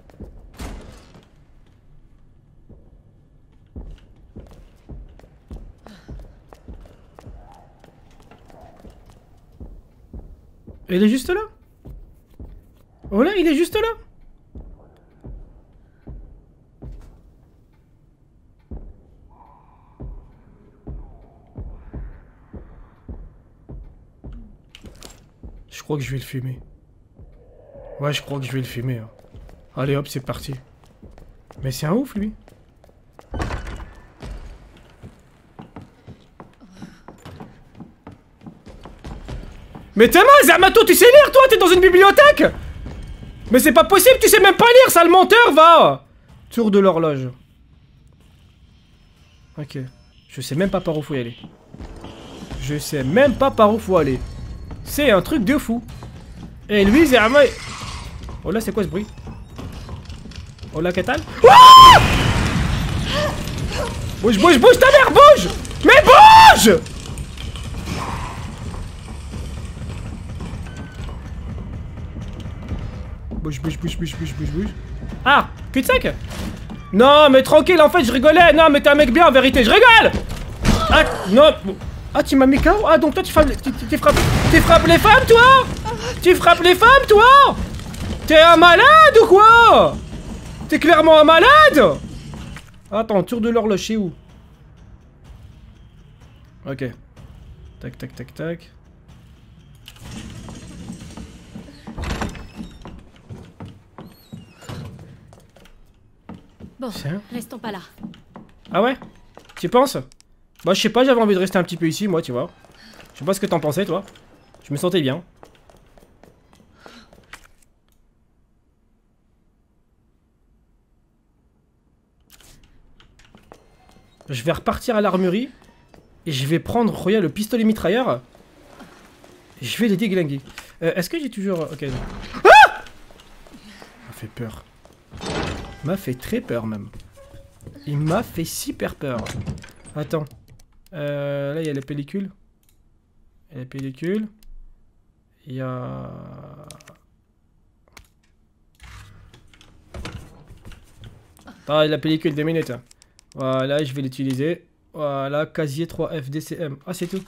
[SPEAKER 1] Elle est juste là? Oh là, il est juste là Je crois que je vais le fumer. Ouais, je crois que je vais le fumer. hein. Allez hop, c'est parti. Mais c'est un ouf, lui. Mais t'es mal, Zermato, tu sais lire, toi? T'es dans une bibliothèque? Mais c'est pas possible, tu sais même pas lire, sale menteur, va Tour de l'horloge. Ok. Je sais même pas par où faut y aller. Je sais même pas par où faut aller. C'est un truc de fou. Et lui, Zerma... Oh là, c'est quoi ce bruit? Oh là, Katal Ouah Bouge, bouge, bouge, ta mère, bouge Mais bouge Bouge, bouge, bouge, bouge, bouge, bouge, bouge. Ah Cul-de-sac Non, mais tranquille, en fait, je rigolais. Non, mais t'es un mec bien, en vérité, je rigole Ah, non Ah, tu m'as mis KO Ah, donc toi, tu frappes, tu, frappes les femmes, toi Tu frappes les femmes, toi T'es un malade ou quoi T'es clairement un malade Attends, tour de l'horloge, c'est où Ok. Tac, tac, tac, tac.
[SPEAKER 2] Bon,
[SPEAKER 1] Tiens.
[SPEAKER 2] restons pas là.
[SPEAKER 1] Ah ouais? Tu penses? Bah je sais pas, j'avais envie de rester un petit peu ici, moi, tu vois. Je sais pas ce que t'en pensais, toi. Je me sentais bien. Je vais repartir à l'armurerie. Et je vais prendre, regarde, le pistolet mitrailleur. Et je vais les déglinguer. Euh, Est-ce que j'ai toujours... Ok. non. Ah m'a fait peur. M'a fait très peur, même. Il m'a fait super peur. Attends. Euh, là, il y a la pellicule. Il y a la pellicule. Il y a... Ah, la pellicule, deux minutes. Voilà, je vais l'utiliser. Voilà, casier 3FDCM. Ah, c'est tout.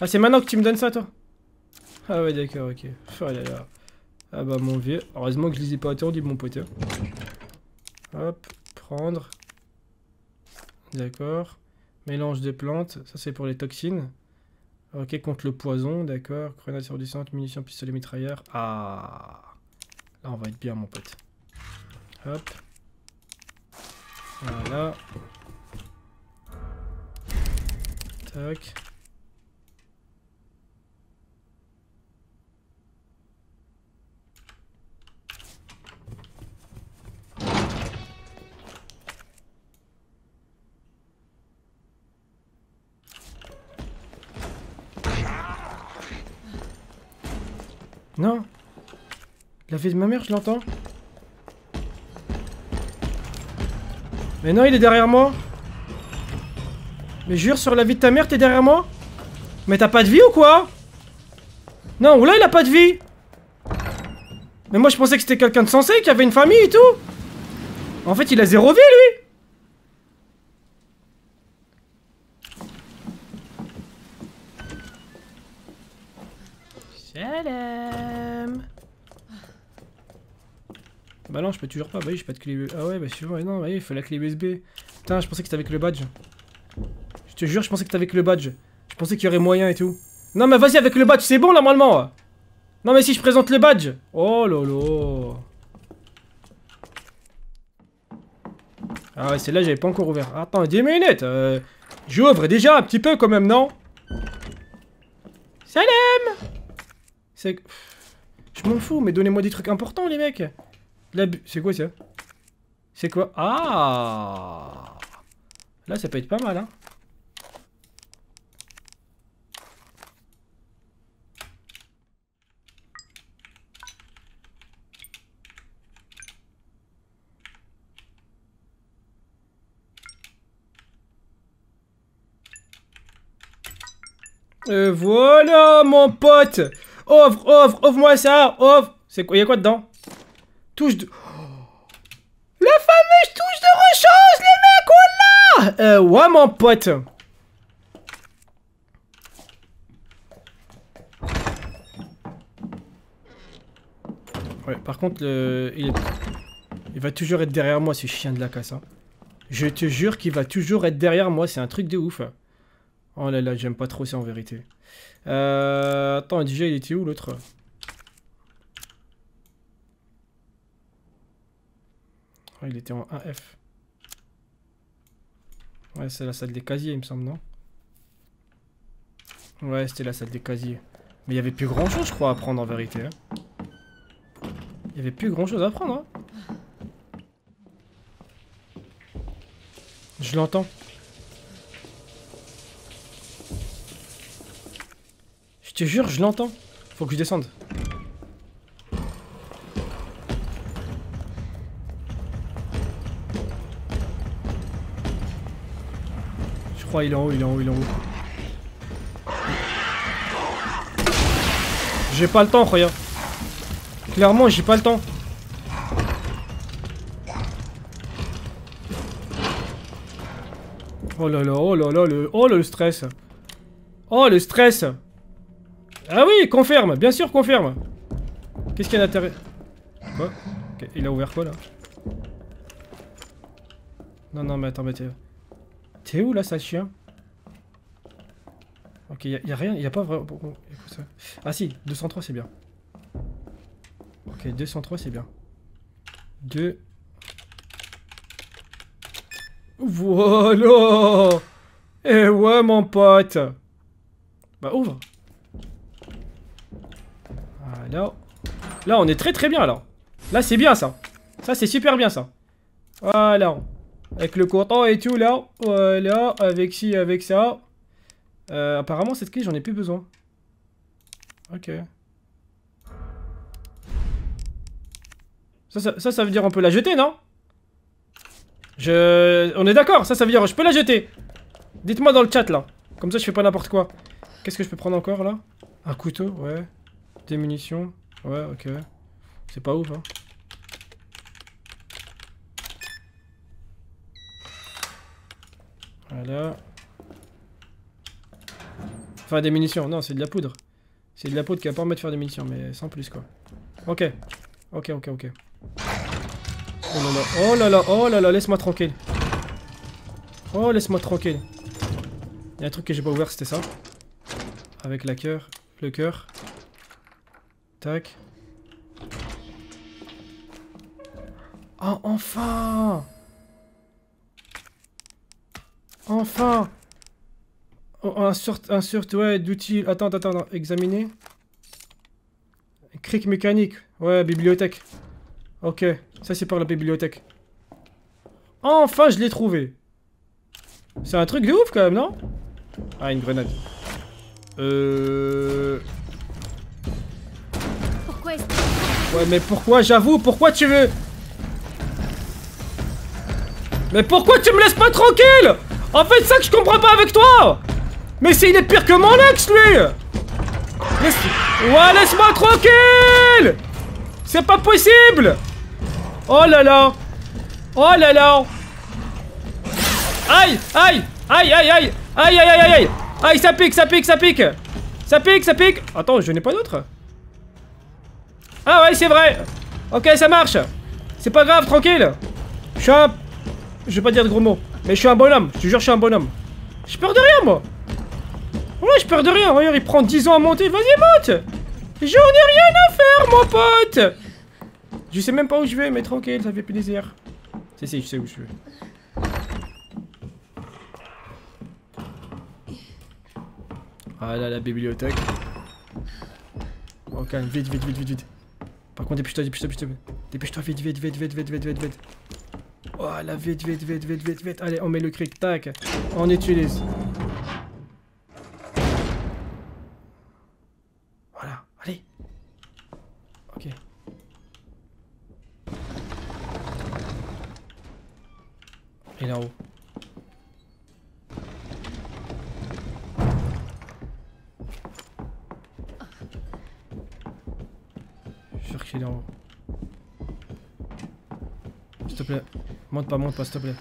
[SPEAKER 1] Ah, c'est maintenant que tu me donnes ça, toi Ah ouais, d'accord, ok. Oh. Ah bah, mon vieux. Heureusement que je les ai pas attendus, mon pote. Hop, prendre. D'accord. Mélange de plantes, ça c'est pour les toxines. Ok, contre le poison, d'accord. Grenade surdissante, munitions, pistolet mitrailleur. Ah Là on va être bien mon pote. Hop. Voilà. Tac. La vie de ma mère, je l'entends. Mais non, il est derrière moi. Mais jure sur la vie de ta mère, t'es derrière moi Mais t'as pas de vie ou quoi? Non, ou là, il a pas de vie. Mais moi, je pensais que c'était quelqu'un de sensé, qui avait une famille et tout. En fait, il a zéro vie, lui. Non, je peux toujours pas. Bah oui, j'ai pas de clé. Ah ouais, bah sûrement. Ouais, non, bah il faut la clé USB. Putain, je pensais que c'était avec le badge. Je te jure, je pensais que c'était avec le badge. Je pensais qu'il y aurait moyen et tout. Non mais vas-y avec le badge, c'est bon normalement. Non mais si je présente le badge. Oh lolo. Ah ouais, celle-là j'avais pas encore ouvert. Attends, 10 minutes. Euh, J'ouvre déjà un petit peu quand même, non? Salam C'est... Je m'en fous, mais donnez-moi des trucs importants les mecs. C'est quoi ça? C'est quoi? Ah! Là ça peut être pas mal hein. Euh, voilà, mon pote! Ouvre, ouvre, ouvre-moi ça Ouvre! C'est quoi Y'a quoi dedans? Touche de... La fameuse touche de rechance, les mecs, voilà Euh, ouais, mon pote Ouais, par contre, le... il, il va toujours être derrière moi, ce chien de la casse. Hein. Je te jure qu'il va toujours être derrière moi, c'est un truc de ouf. Oh là là, j'aime pas trop ça en vérité. Euh, attends, déjà il était où l'autre? Oh, Il était en 1F. Ouais, c'est la salle des casiers, il me semble, non? Ouais, c'était la salle des casiers. Mais il y avait plus grand chose, je crois, à prendre en vérité. Hein. Il y avait plus grand chose à prendre. Hein. Je l'entends. Je te jure, je l'entends. Faut que je descende. Crois il est en haut, il est en haut, il est en haut. J'ai pas le temps, regarde. Clairement, j'ai pas le temps. Oh là là, oh là là, le, oh le stress. Oh le stress. Ah oui, confirme, bien sûr, confirme. Qu'est-ce qu'il y a d'intérêt Quoi? Il a ouvert quoi là? Non, non, mais attends, mais t'es... Où là, ça chien? Ok, a rien, y a pas vraiment... Ah si, 203 c'est bien. Ok, 203 c'est bien. 2... Voilà Eh ouais mon pote Bah ouvre Là, là on est très très bien là. Là c'est bien ça. Ça c'est super bien ça. Voilà. Avec le coton et tout là. Voilà. Avec ci, avec ça. Euh, apparemment cette clé j'en ai plus besoin. Ok. Ça ça, ça, ça veut dire on peut la jeter, non? Je... On est d'accord, ça, ça veut dire je peux la jeter. Dites-moi dans le chat, là. Comme ça, je fais pas n'importe quoi. Qu'est-ce que je peux prendre encore, là? Un couteau, ouais. Des munitions Ouais, ok. C'est pas ouf, hein. Voilà. Enfin, des munitions. Non, c'est de la poudre. C'est de la poudre qui va permettre de faire des munitions, mais sans plus, quoi. Ok. Ok, ok, ok. Oh là là, oh là là, oh là là, laisse-moi tranquille. Oh, laisse-moi tranquille. Il y a un truc que j'ai pas ouvert, c'était ça. Avec la cœur, le cœur. Tac. Oh, enfin Enfin oh, Un sort, un sort, ouais, d'outils. Attends, attends, attends, examiner. Cric mécanique. Ouais, bibliothèque. Ok, ça c'est par la bibliothèque. Enfin, je l'ai trouvé. C'est un truc de ouf quand même, non? Ah, une grenade. Euh... Ouais, mais pourquoi, j'avoue, pourquoi tu veux... Mais pourquoi tu me laisses pas tranquille? En fait, ça que je comprends pas avec toi. Mais c'est il est pire que mon ex, lui. Ouais, laisse-moi tranquille. C'est pas possible. Oh là là. Oh là là. Aïe Aïe Aïe aïe aïe. Aïe aïe aïe aïe. Aïe Aïe ça pique ça pique ça pique. Ça pique ça pique. Attends je n'ai pas d'autre. Ah ouais, c'est vrai. Ok, ça marche. C'est pas grave, tranquille. Je suis un... Je vais pas dire de gros mots, mais je suis un bonhomme. Je te jure, je suis un bonhomme. J'ai peur de rien, moi Ouais, je perds de rien. Regarde, il prend 10 ans à monter. Vas-y, monte J'en ai rien à faire, mon pote Je sais même pas où je vais, mais tranquille, ça fait plaisir. Si, si, je sais où je vais. Voilà la bibliothèque. Ok, vite, vite, vite, vite, vite. Par contre, dépêche-toi, dépêche-toi, dépêche-toi. Dépêche-toi, vite, vite, vite, vite, vite, vite, vite, vite. Voilà, vite, vite, vite, vite, vite, vite. Allez, on met le cric, tac. On utilise. Voilà, allez. Ok. Et là-haut. Je suis sûr qu'il est en haut. Te plaît. Monte pas, monte pas, s'il te plaît.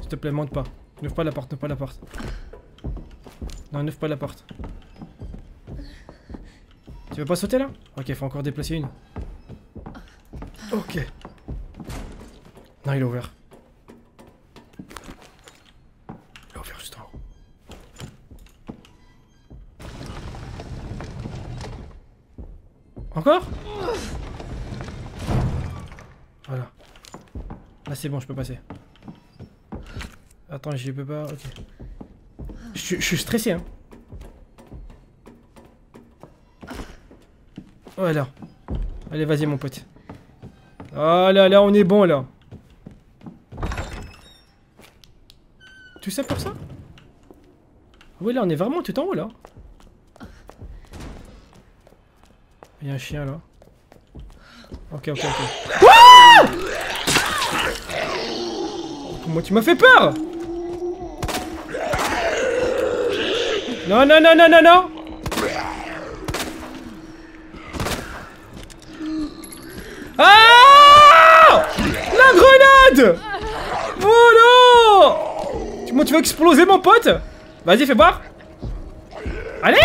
[SPEAKER 1] S'il te plaît, monte pas. N'ouvre pas la porte, n'ouvre pas la porte. Non, n'ouvre pas la porte. Tu veux pas sauter là? Ok, faut encore déplacer une. Ok. Non, il est ouvert. Il est ouvert juste en haut. Encore? Voilà. Là c'est bon, je peux passer. Attends, j'y peux pas. Ok. Je suis- je suis stressé, hein. Voilà. Allez, vas-y, mon pote. Ah là, là, on est bon, là. Tout ça pour ça? Oui, là, on est vraiment tout en haut, là. Il y a un chien, là. Ok, ok, ok. Comment tu m'as fait peur Non, non, non, non, non, non Ah La grenade Voilà Comment tu vas exploser mon pote Vas-y, fais voir Allez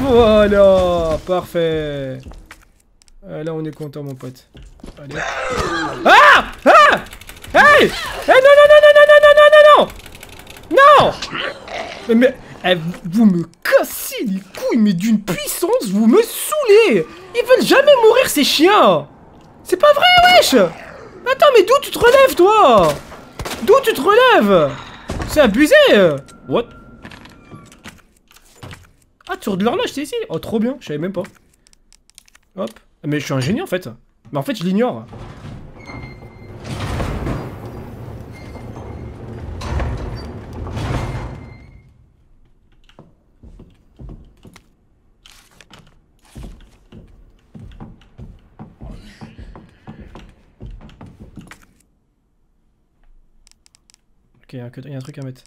[SPEAKER 1] Voilà Parfait Ah, Là, on est content, mon pote. Allez. Ah Ah Hey! Eh, non, non, non, non, non, non, non, non, non Non! Mais, mais eh, vous- me cassez les couilles, mais d'une puissance, vous me saoulez! Ils veulent jamais mourir, ces chiens! C'est pas vrai, wesh! Attends, mais d'où tu te relèves, toi? D'où tu te relèves? C'est abusé! What? Ah, tour de l'horloge, c'est ici! Oh, trop bien, je savais même pas. Hop. Mais je suis un génie, en fait. Mais en fait, je l'ignore. Il y, a un truc à mettre.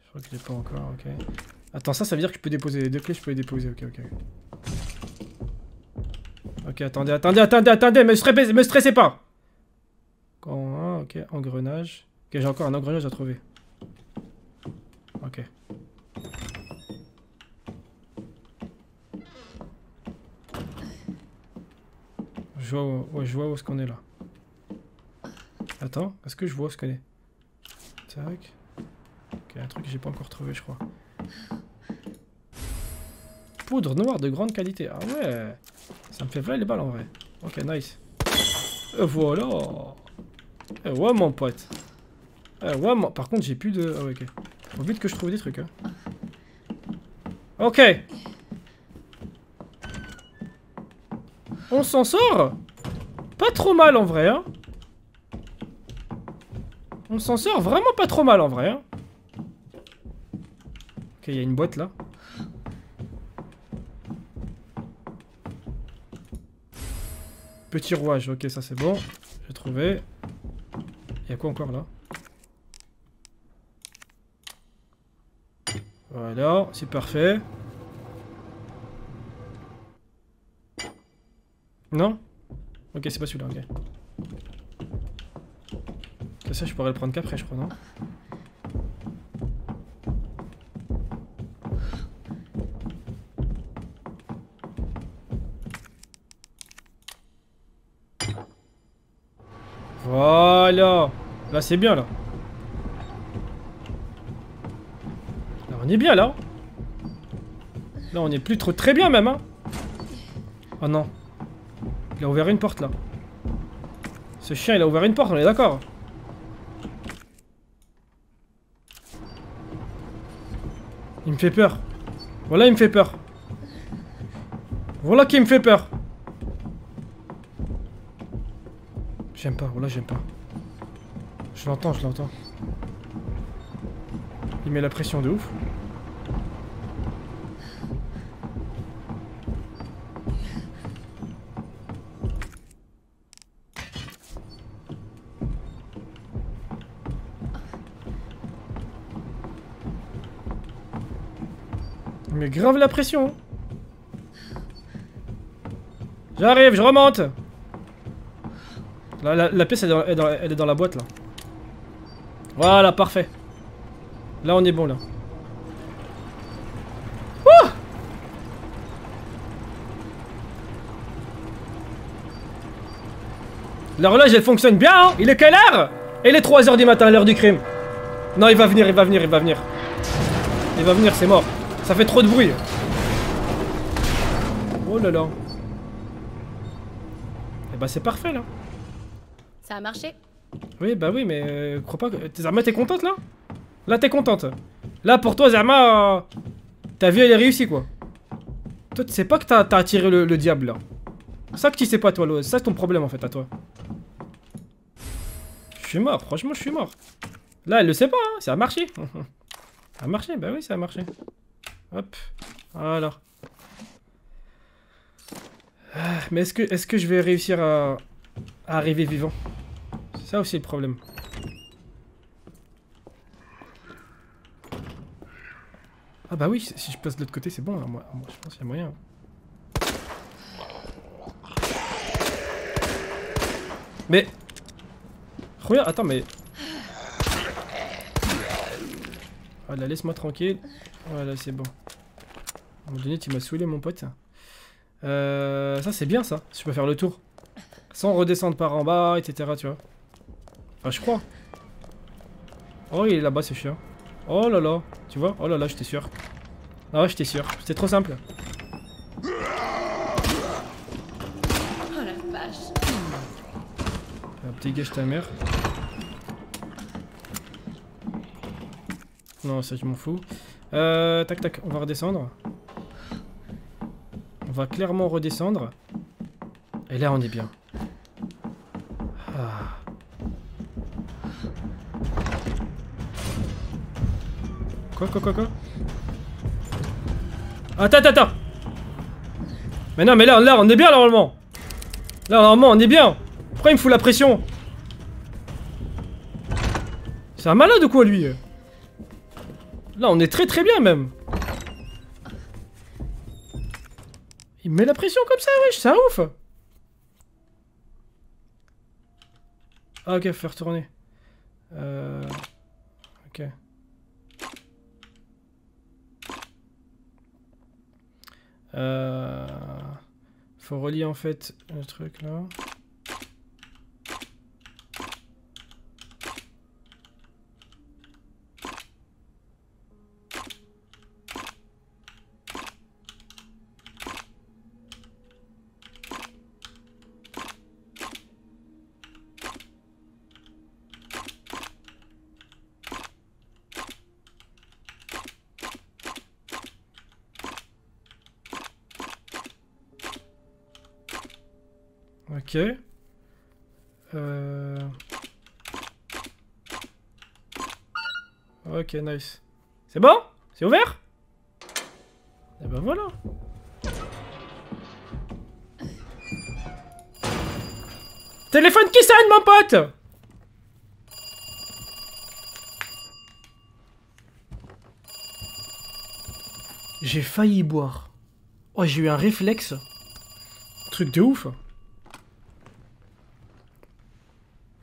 [SPEAKER 1] Je crois que je pas encore, ok. Attends, ça, ça veut dire que je peux déposer les deux clés, je peux les déposer, ok, ok. Ok, attendez, attendez, attendez, attendez, me stressez, me stressez pas Quand, ok, engrenage. Ok, j'ai encore un engrenage à trouver. Ok. Je vois où, est-ce qu'on est là. Attends, est-ce que je vois où est-ce qu'on est? Tac. Ok, un truc que j'ai pas encore trouvé, je crois. Poudre noire de grande qualité. Ah ouais Ça me fait vrai les balles en vrai. Ok, nice. Et voilà Eh ouais, mon pote. Eh ouais, mon... Par contre, j'ai plus de... Ah ouais, ok. Faut vite que je trouve des trucs, hein. Ok On s'en sort? Pas trop mal en vrai, hein On s'en sort vraiment pas trop mal en vrai, hein Ok, il y a une boîte là. Petit rouage, ok, ça c'est bon. J'ai trouvé. Il y a quoi encore là? Voilà, c'est parfait. Non? Ok, c'est pas celui-là, ok. Ça je pourrais le prendre qu'après, je crois, non Voilà Là c'est bien là. Là on est bien là Là, on est plus trop très bien même, hein. Oh non. Il a ouvert une porte là. Ce chien, il a ouvert une porte, on est d'accord. Me fait peur. Voilà, il me fait peur. Voilà qui me fait peur. J'aime pas, voilà, j'aime pas. Je l'entends, je l'entends. Il met la pression de ouf. Grave la pression. hein. J'arrive, je remonte. La, la- pièce elle est, dans, la boîte là. Voilà, parfait. Là on est bon là. L'horloge elle fonctionne bien hein Il est quelle heure? Il est 3h du matin, l'heure du crime. Non il va venir, il va venir, il va venir. Il va venir, c'est mort. Ça fait trop de bruit. Oh là là. Eh bah c'est parfait là.
[SPEAKER 2] Ça a marché
[SPEAKER 1] Oui, bah oui, mais euh, crois pas que. Zerma, t'es contente là? Là, t'es contente. Là, pour toi, Zerma, euh, ta vie elle est réussie quoi. Toi, tu sais pas que t'as attiré le, le diable là. C'est ça que tu sais pas, toi. C'est ça ton problème en fait à toi. Je suis mort, franchement, je suis mort. Là, elle le sait pas, hein, ça a marché. ça a marché, bah oui, ça a marché. Hop, voilà. Ah, mais est-ce que, est que je vais réussir à, arriver vivant? C'est ça aussi le problème. Ah bah oui, si je passe de l'autre côté, c'est bon. hein, Moi, moi, je pense qu'il y a moyen. Mais... Regarde, attends, mais... Voilà, laisse-moi tranquille. Voilà, c'est bon. À un moment donné, tu m'as saoulé, mon pote. Euh, ça, c'est bien, ça. Si je peux faire le tour. Sans redescendre par en bas, etc., tu vois. Enfin, je crois. Oh, il est là-bas, ce chien. Oh là là. Tu vois? Oh là là, j'étais sûr. Ah ouais, j'étais sûr. C'était trop simple.
[SPEAKER 2] Oh la vache.
[SPEAKER 1] Petit ta mère. Non, ça je m'en fous. Euh, tac tac, on va redescendre. On va clairement redescendre. Et là, on est bien. Ah. Quoi, quoi, quoi, quoi? Attends, attends, attends Mais non, mais là, là, on est bien normalement Là, normalement, on est bien Pourquoi il me fout la pression? C'est un malade ou quoi, lui? Là, on est très très bien, même Il me met la pression comme ça, wesh, c'est ouf Ah, ok, faut faire tourner. Euh... Ok. Euh... Faut relier en fait le truc là. Ok. Euh... Ok, nice. C'est bon? C'est ouvert? Et ben voilà. Téléphone qui sonne, mon pote J'ai failli boire. Oh, j'ai eu un réflexe. Truc de ouf.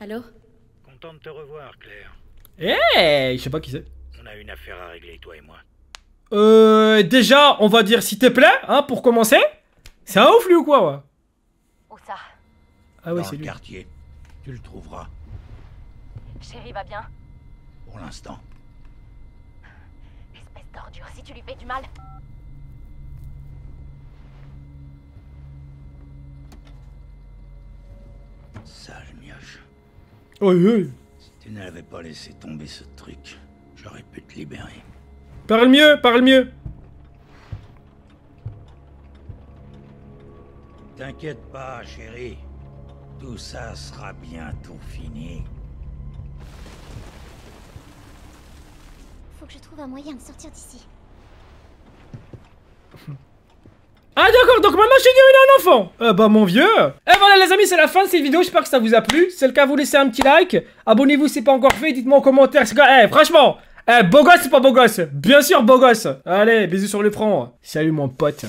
[SPEAKER 2] Allô?
[SPEAKER 3] Content de te revoir, Claire.
[SPEAKER 1] Hey Je sais pas qui c'est.
[SPEAKER 3] On a une affaire à régler, toi et moi.
[SPEAKER 1] Euh, déjà, on va dire s'il te plaît, hein, pour commencer. C'est un ouf, lui, ou quoi, ouais?
[SPEAKER 4] Où ça?
[SPEAKER 1] Ah oui, c'est lui.
[SPEAKER 3] quartier. Tu le trouveras.
[SPEAKER 4] Chérie va bien
[SPEAKER 3] Pour l'instant.
[SPEAKER 4] Espèce d'ordure, si tu lui fais du mal... Sale mioche.
[SPEAKER 1] Oui, oui.
[SPEAKER 3] Si tu n'avais pas laissé tomber ce truc, j'aurais pu te libérer.
[SPEAKER 1] Parle mieux, parle mieux.
[SPEAKER 3] T'inquiète pas, chérie. Tout ça sera bientôt fini.
[SPEAKER 5] Faut que je trouve un moyen de sortir d'ici.
[SPEAKER 1] Ah d'accord, donc maintenant je suis devenu un enfant Euh bah mon vieux Et voilà les amis, c'est la fin de cette vidéo, j'espère que ça vous a plu. Si c'est le cas, vous laissez un petit like. Abonnez-vous si c'est pas encore fait, dites-moi en commentaire. c'est quoi- Eh franchement Eh beau gosse c'est pas beau gosse? Bien sûr beau gosse Allez, bisous sur le front. Salut mon pote.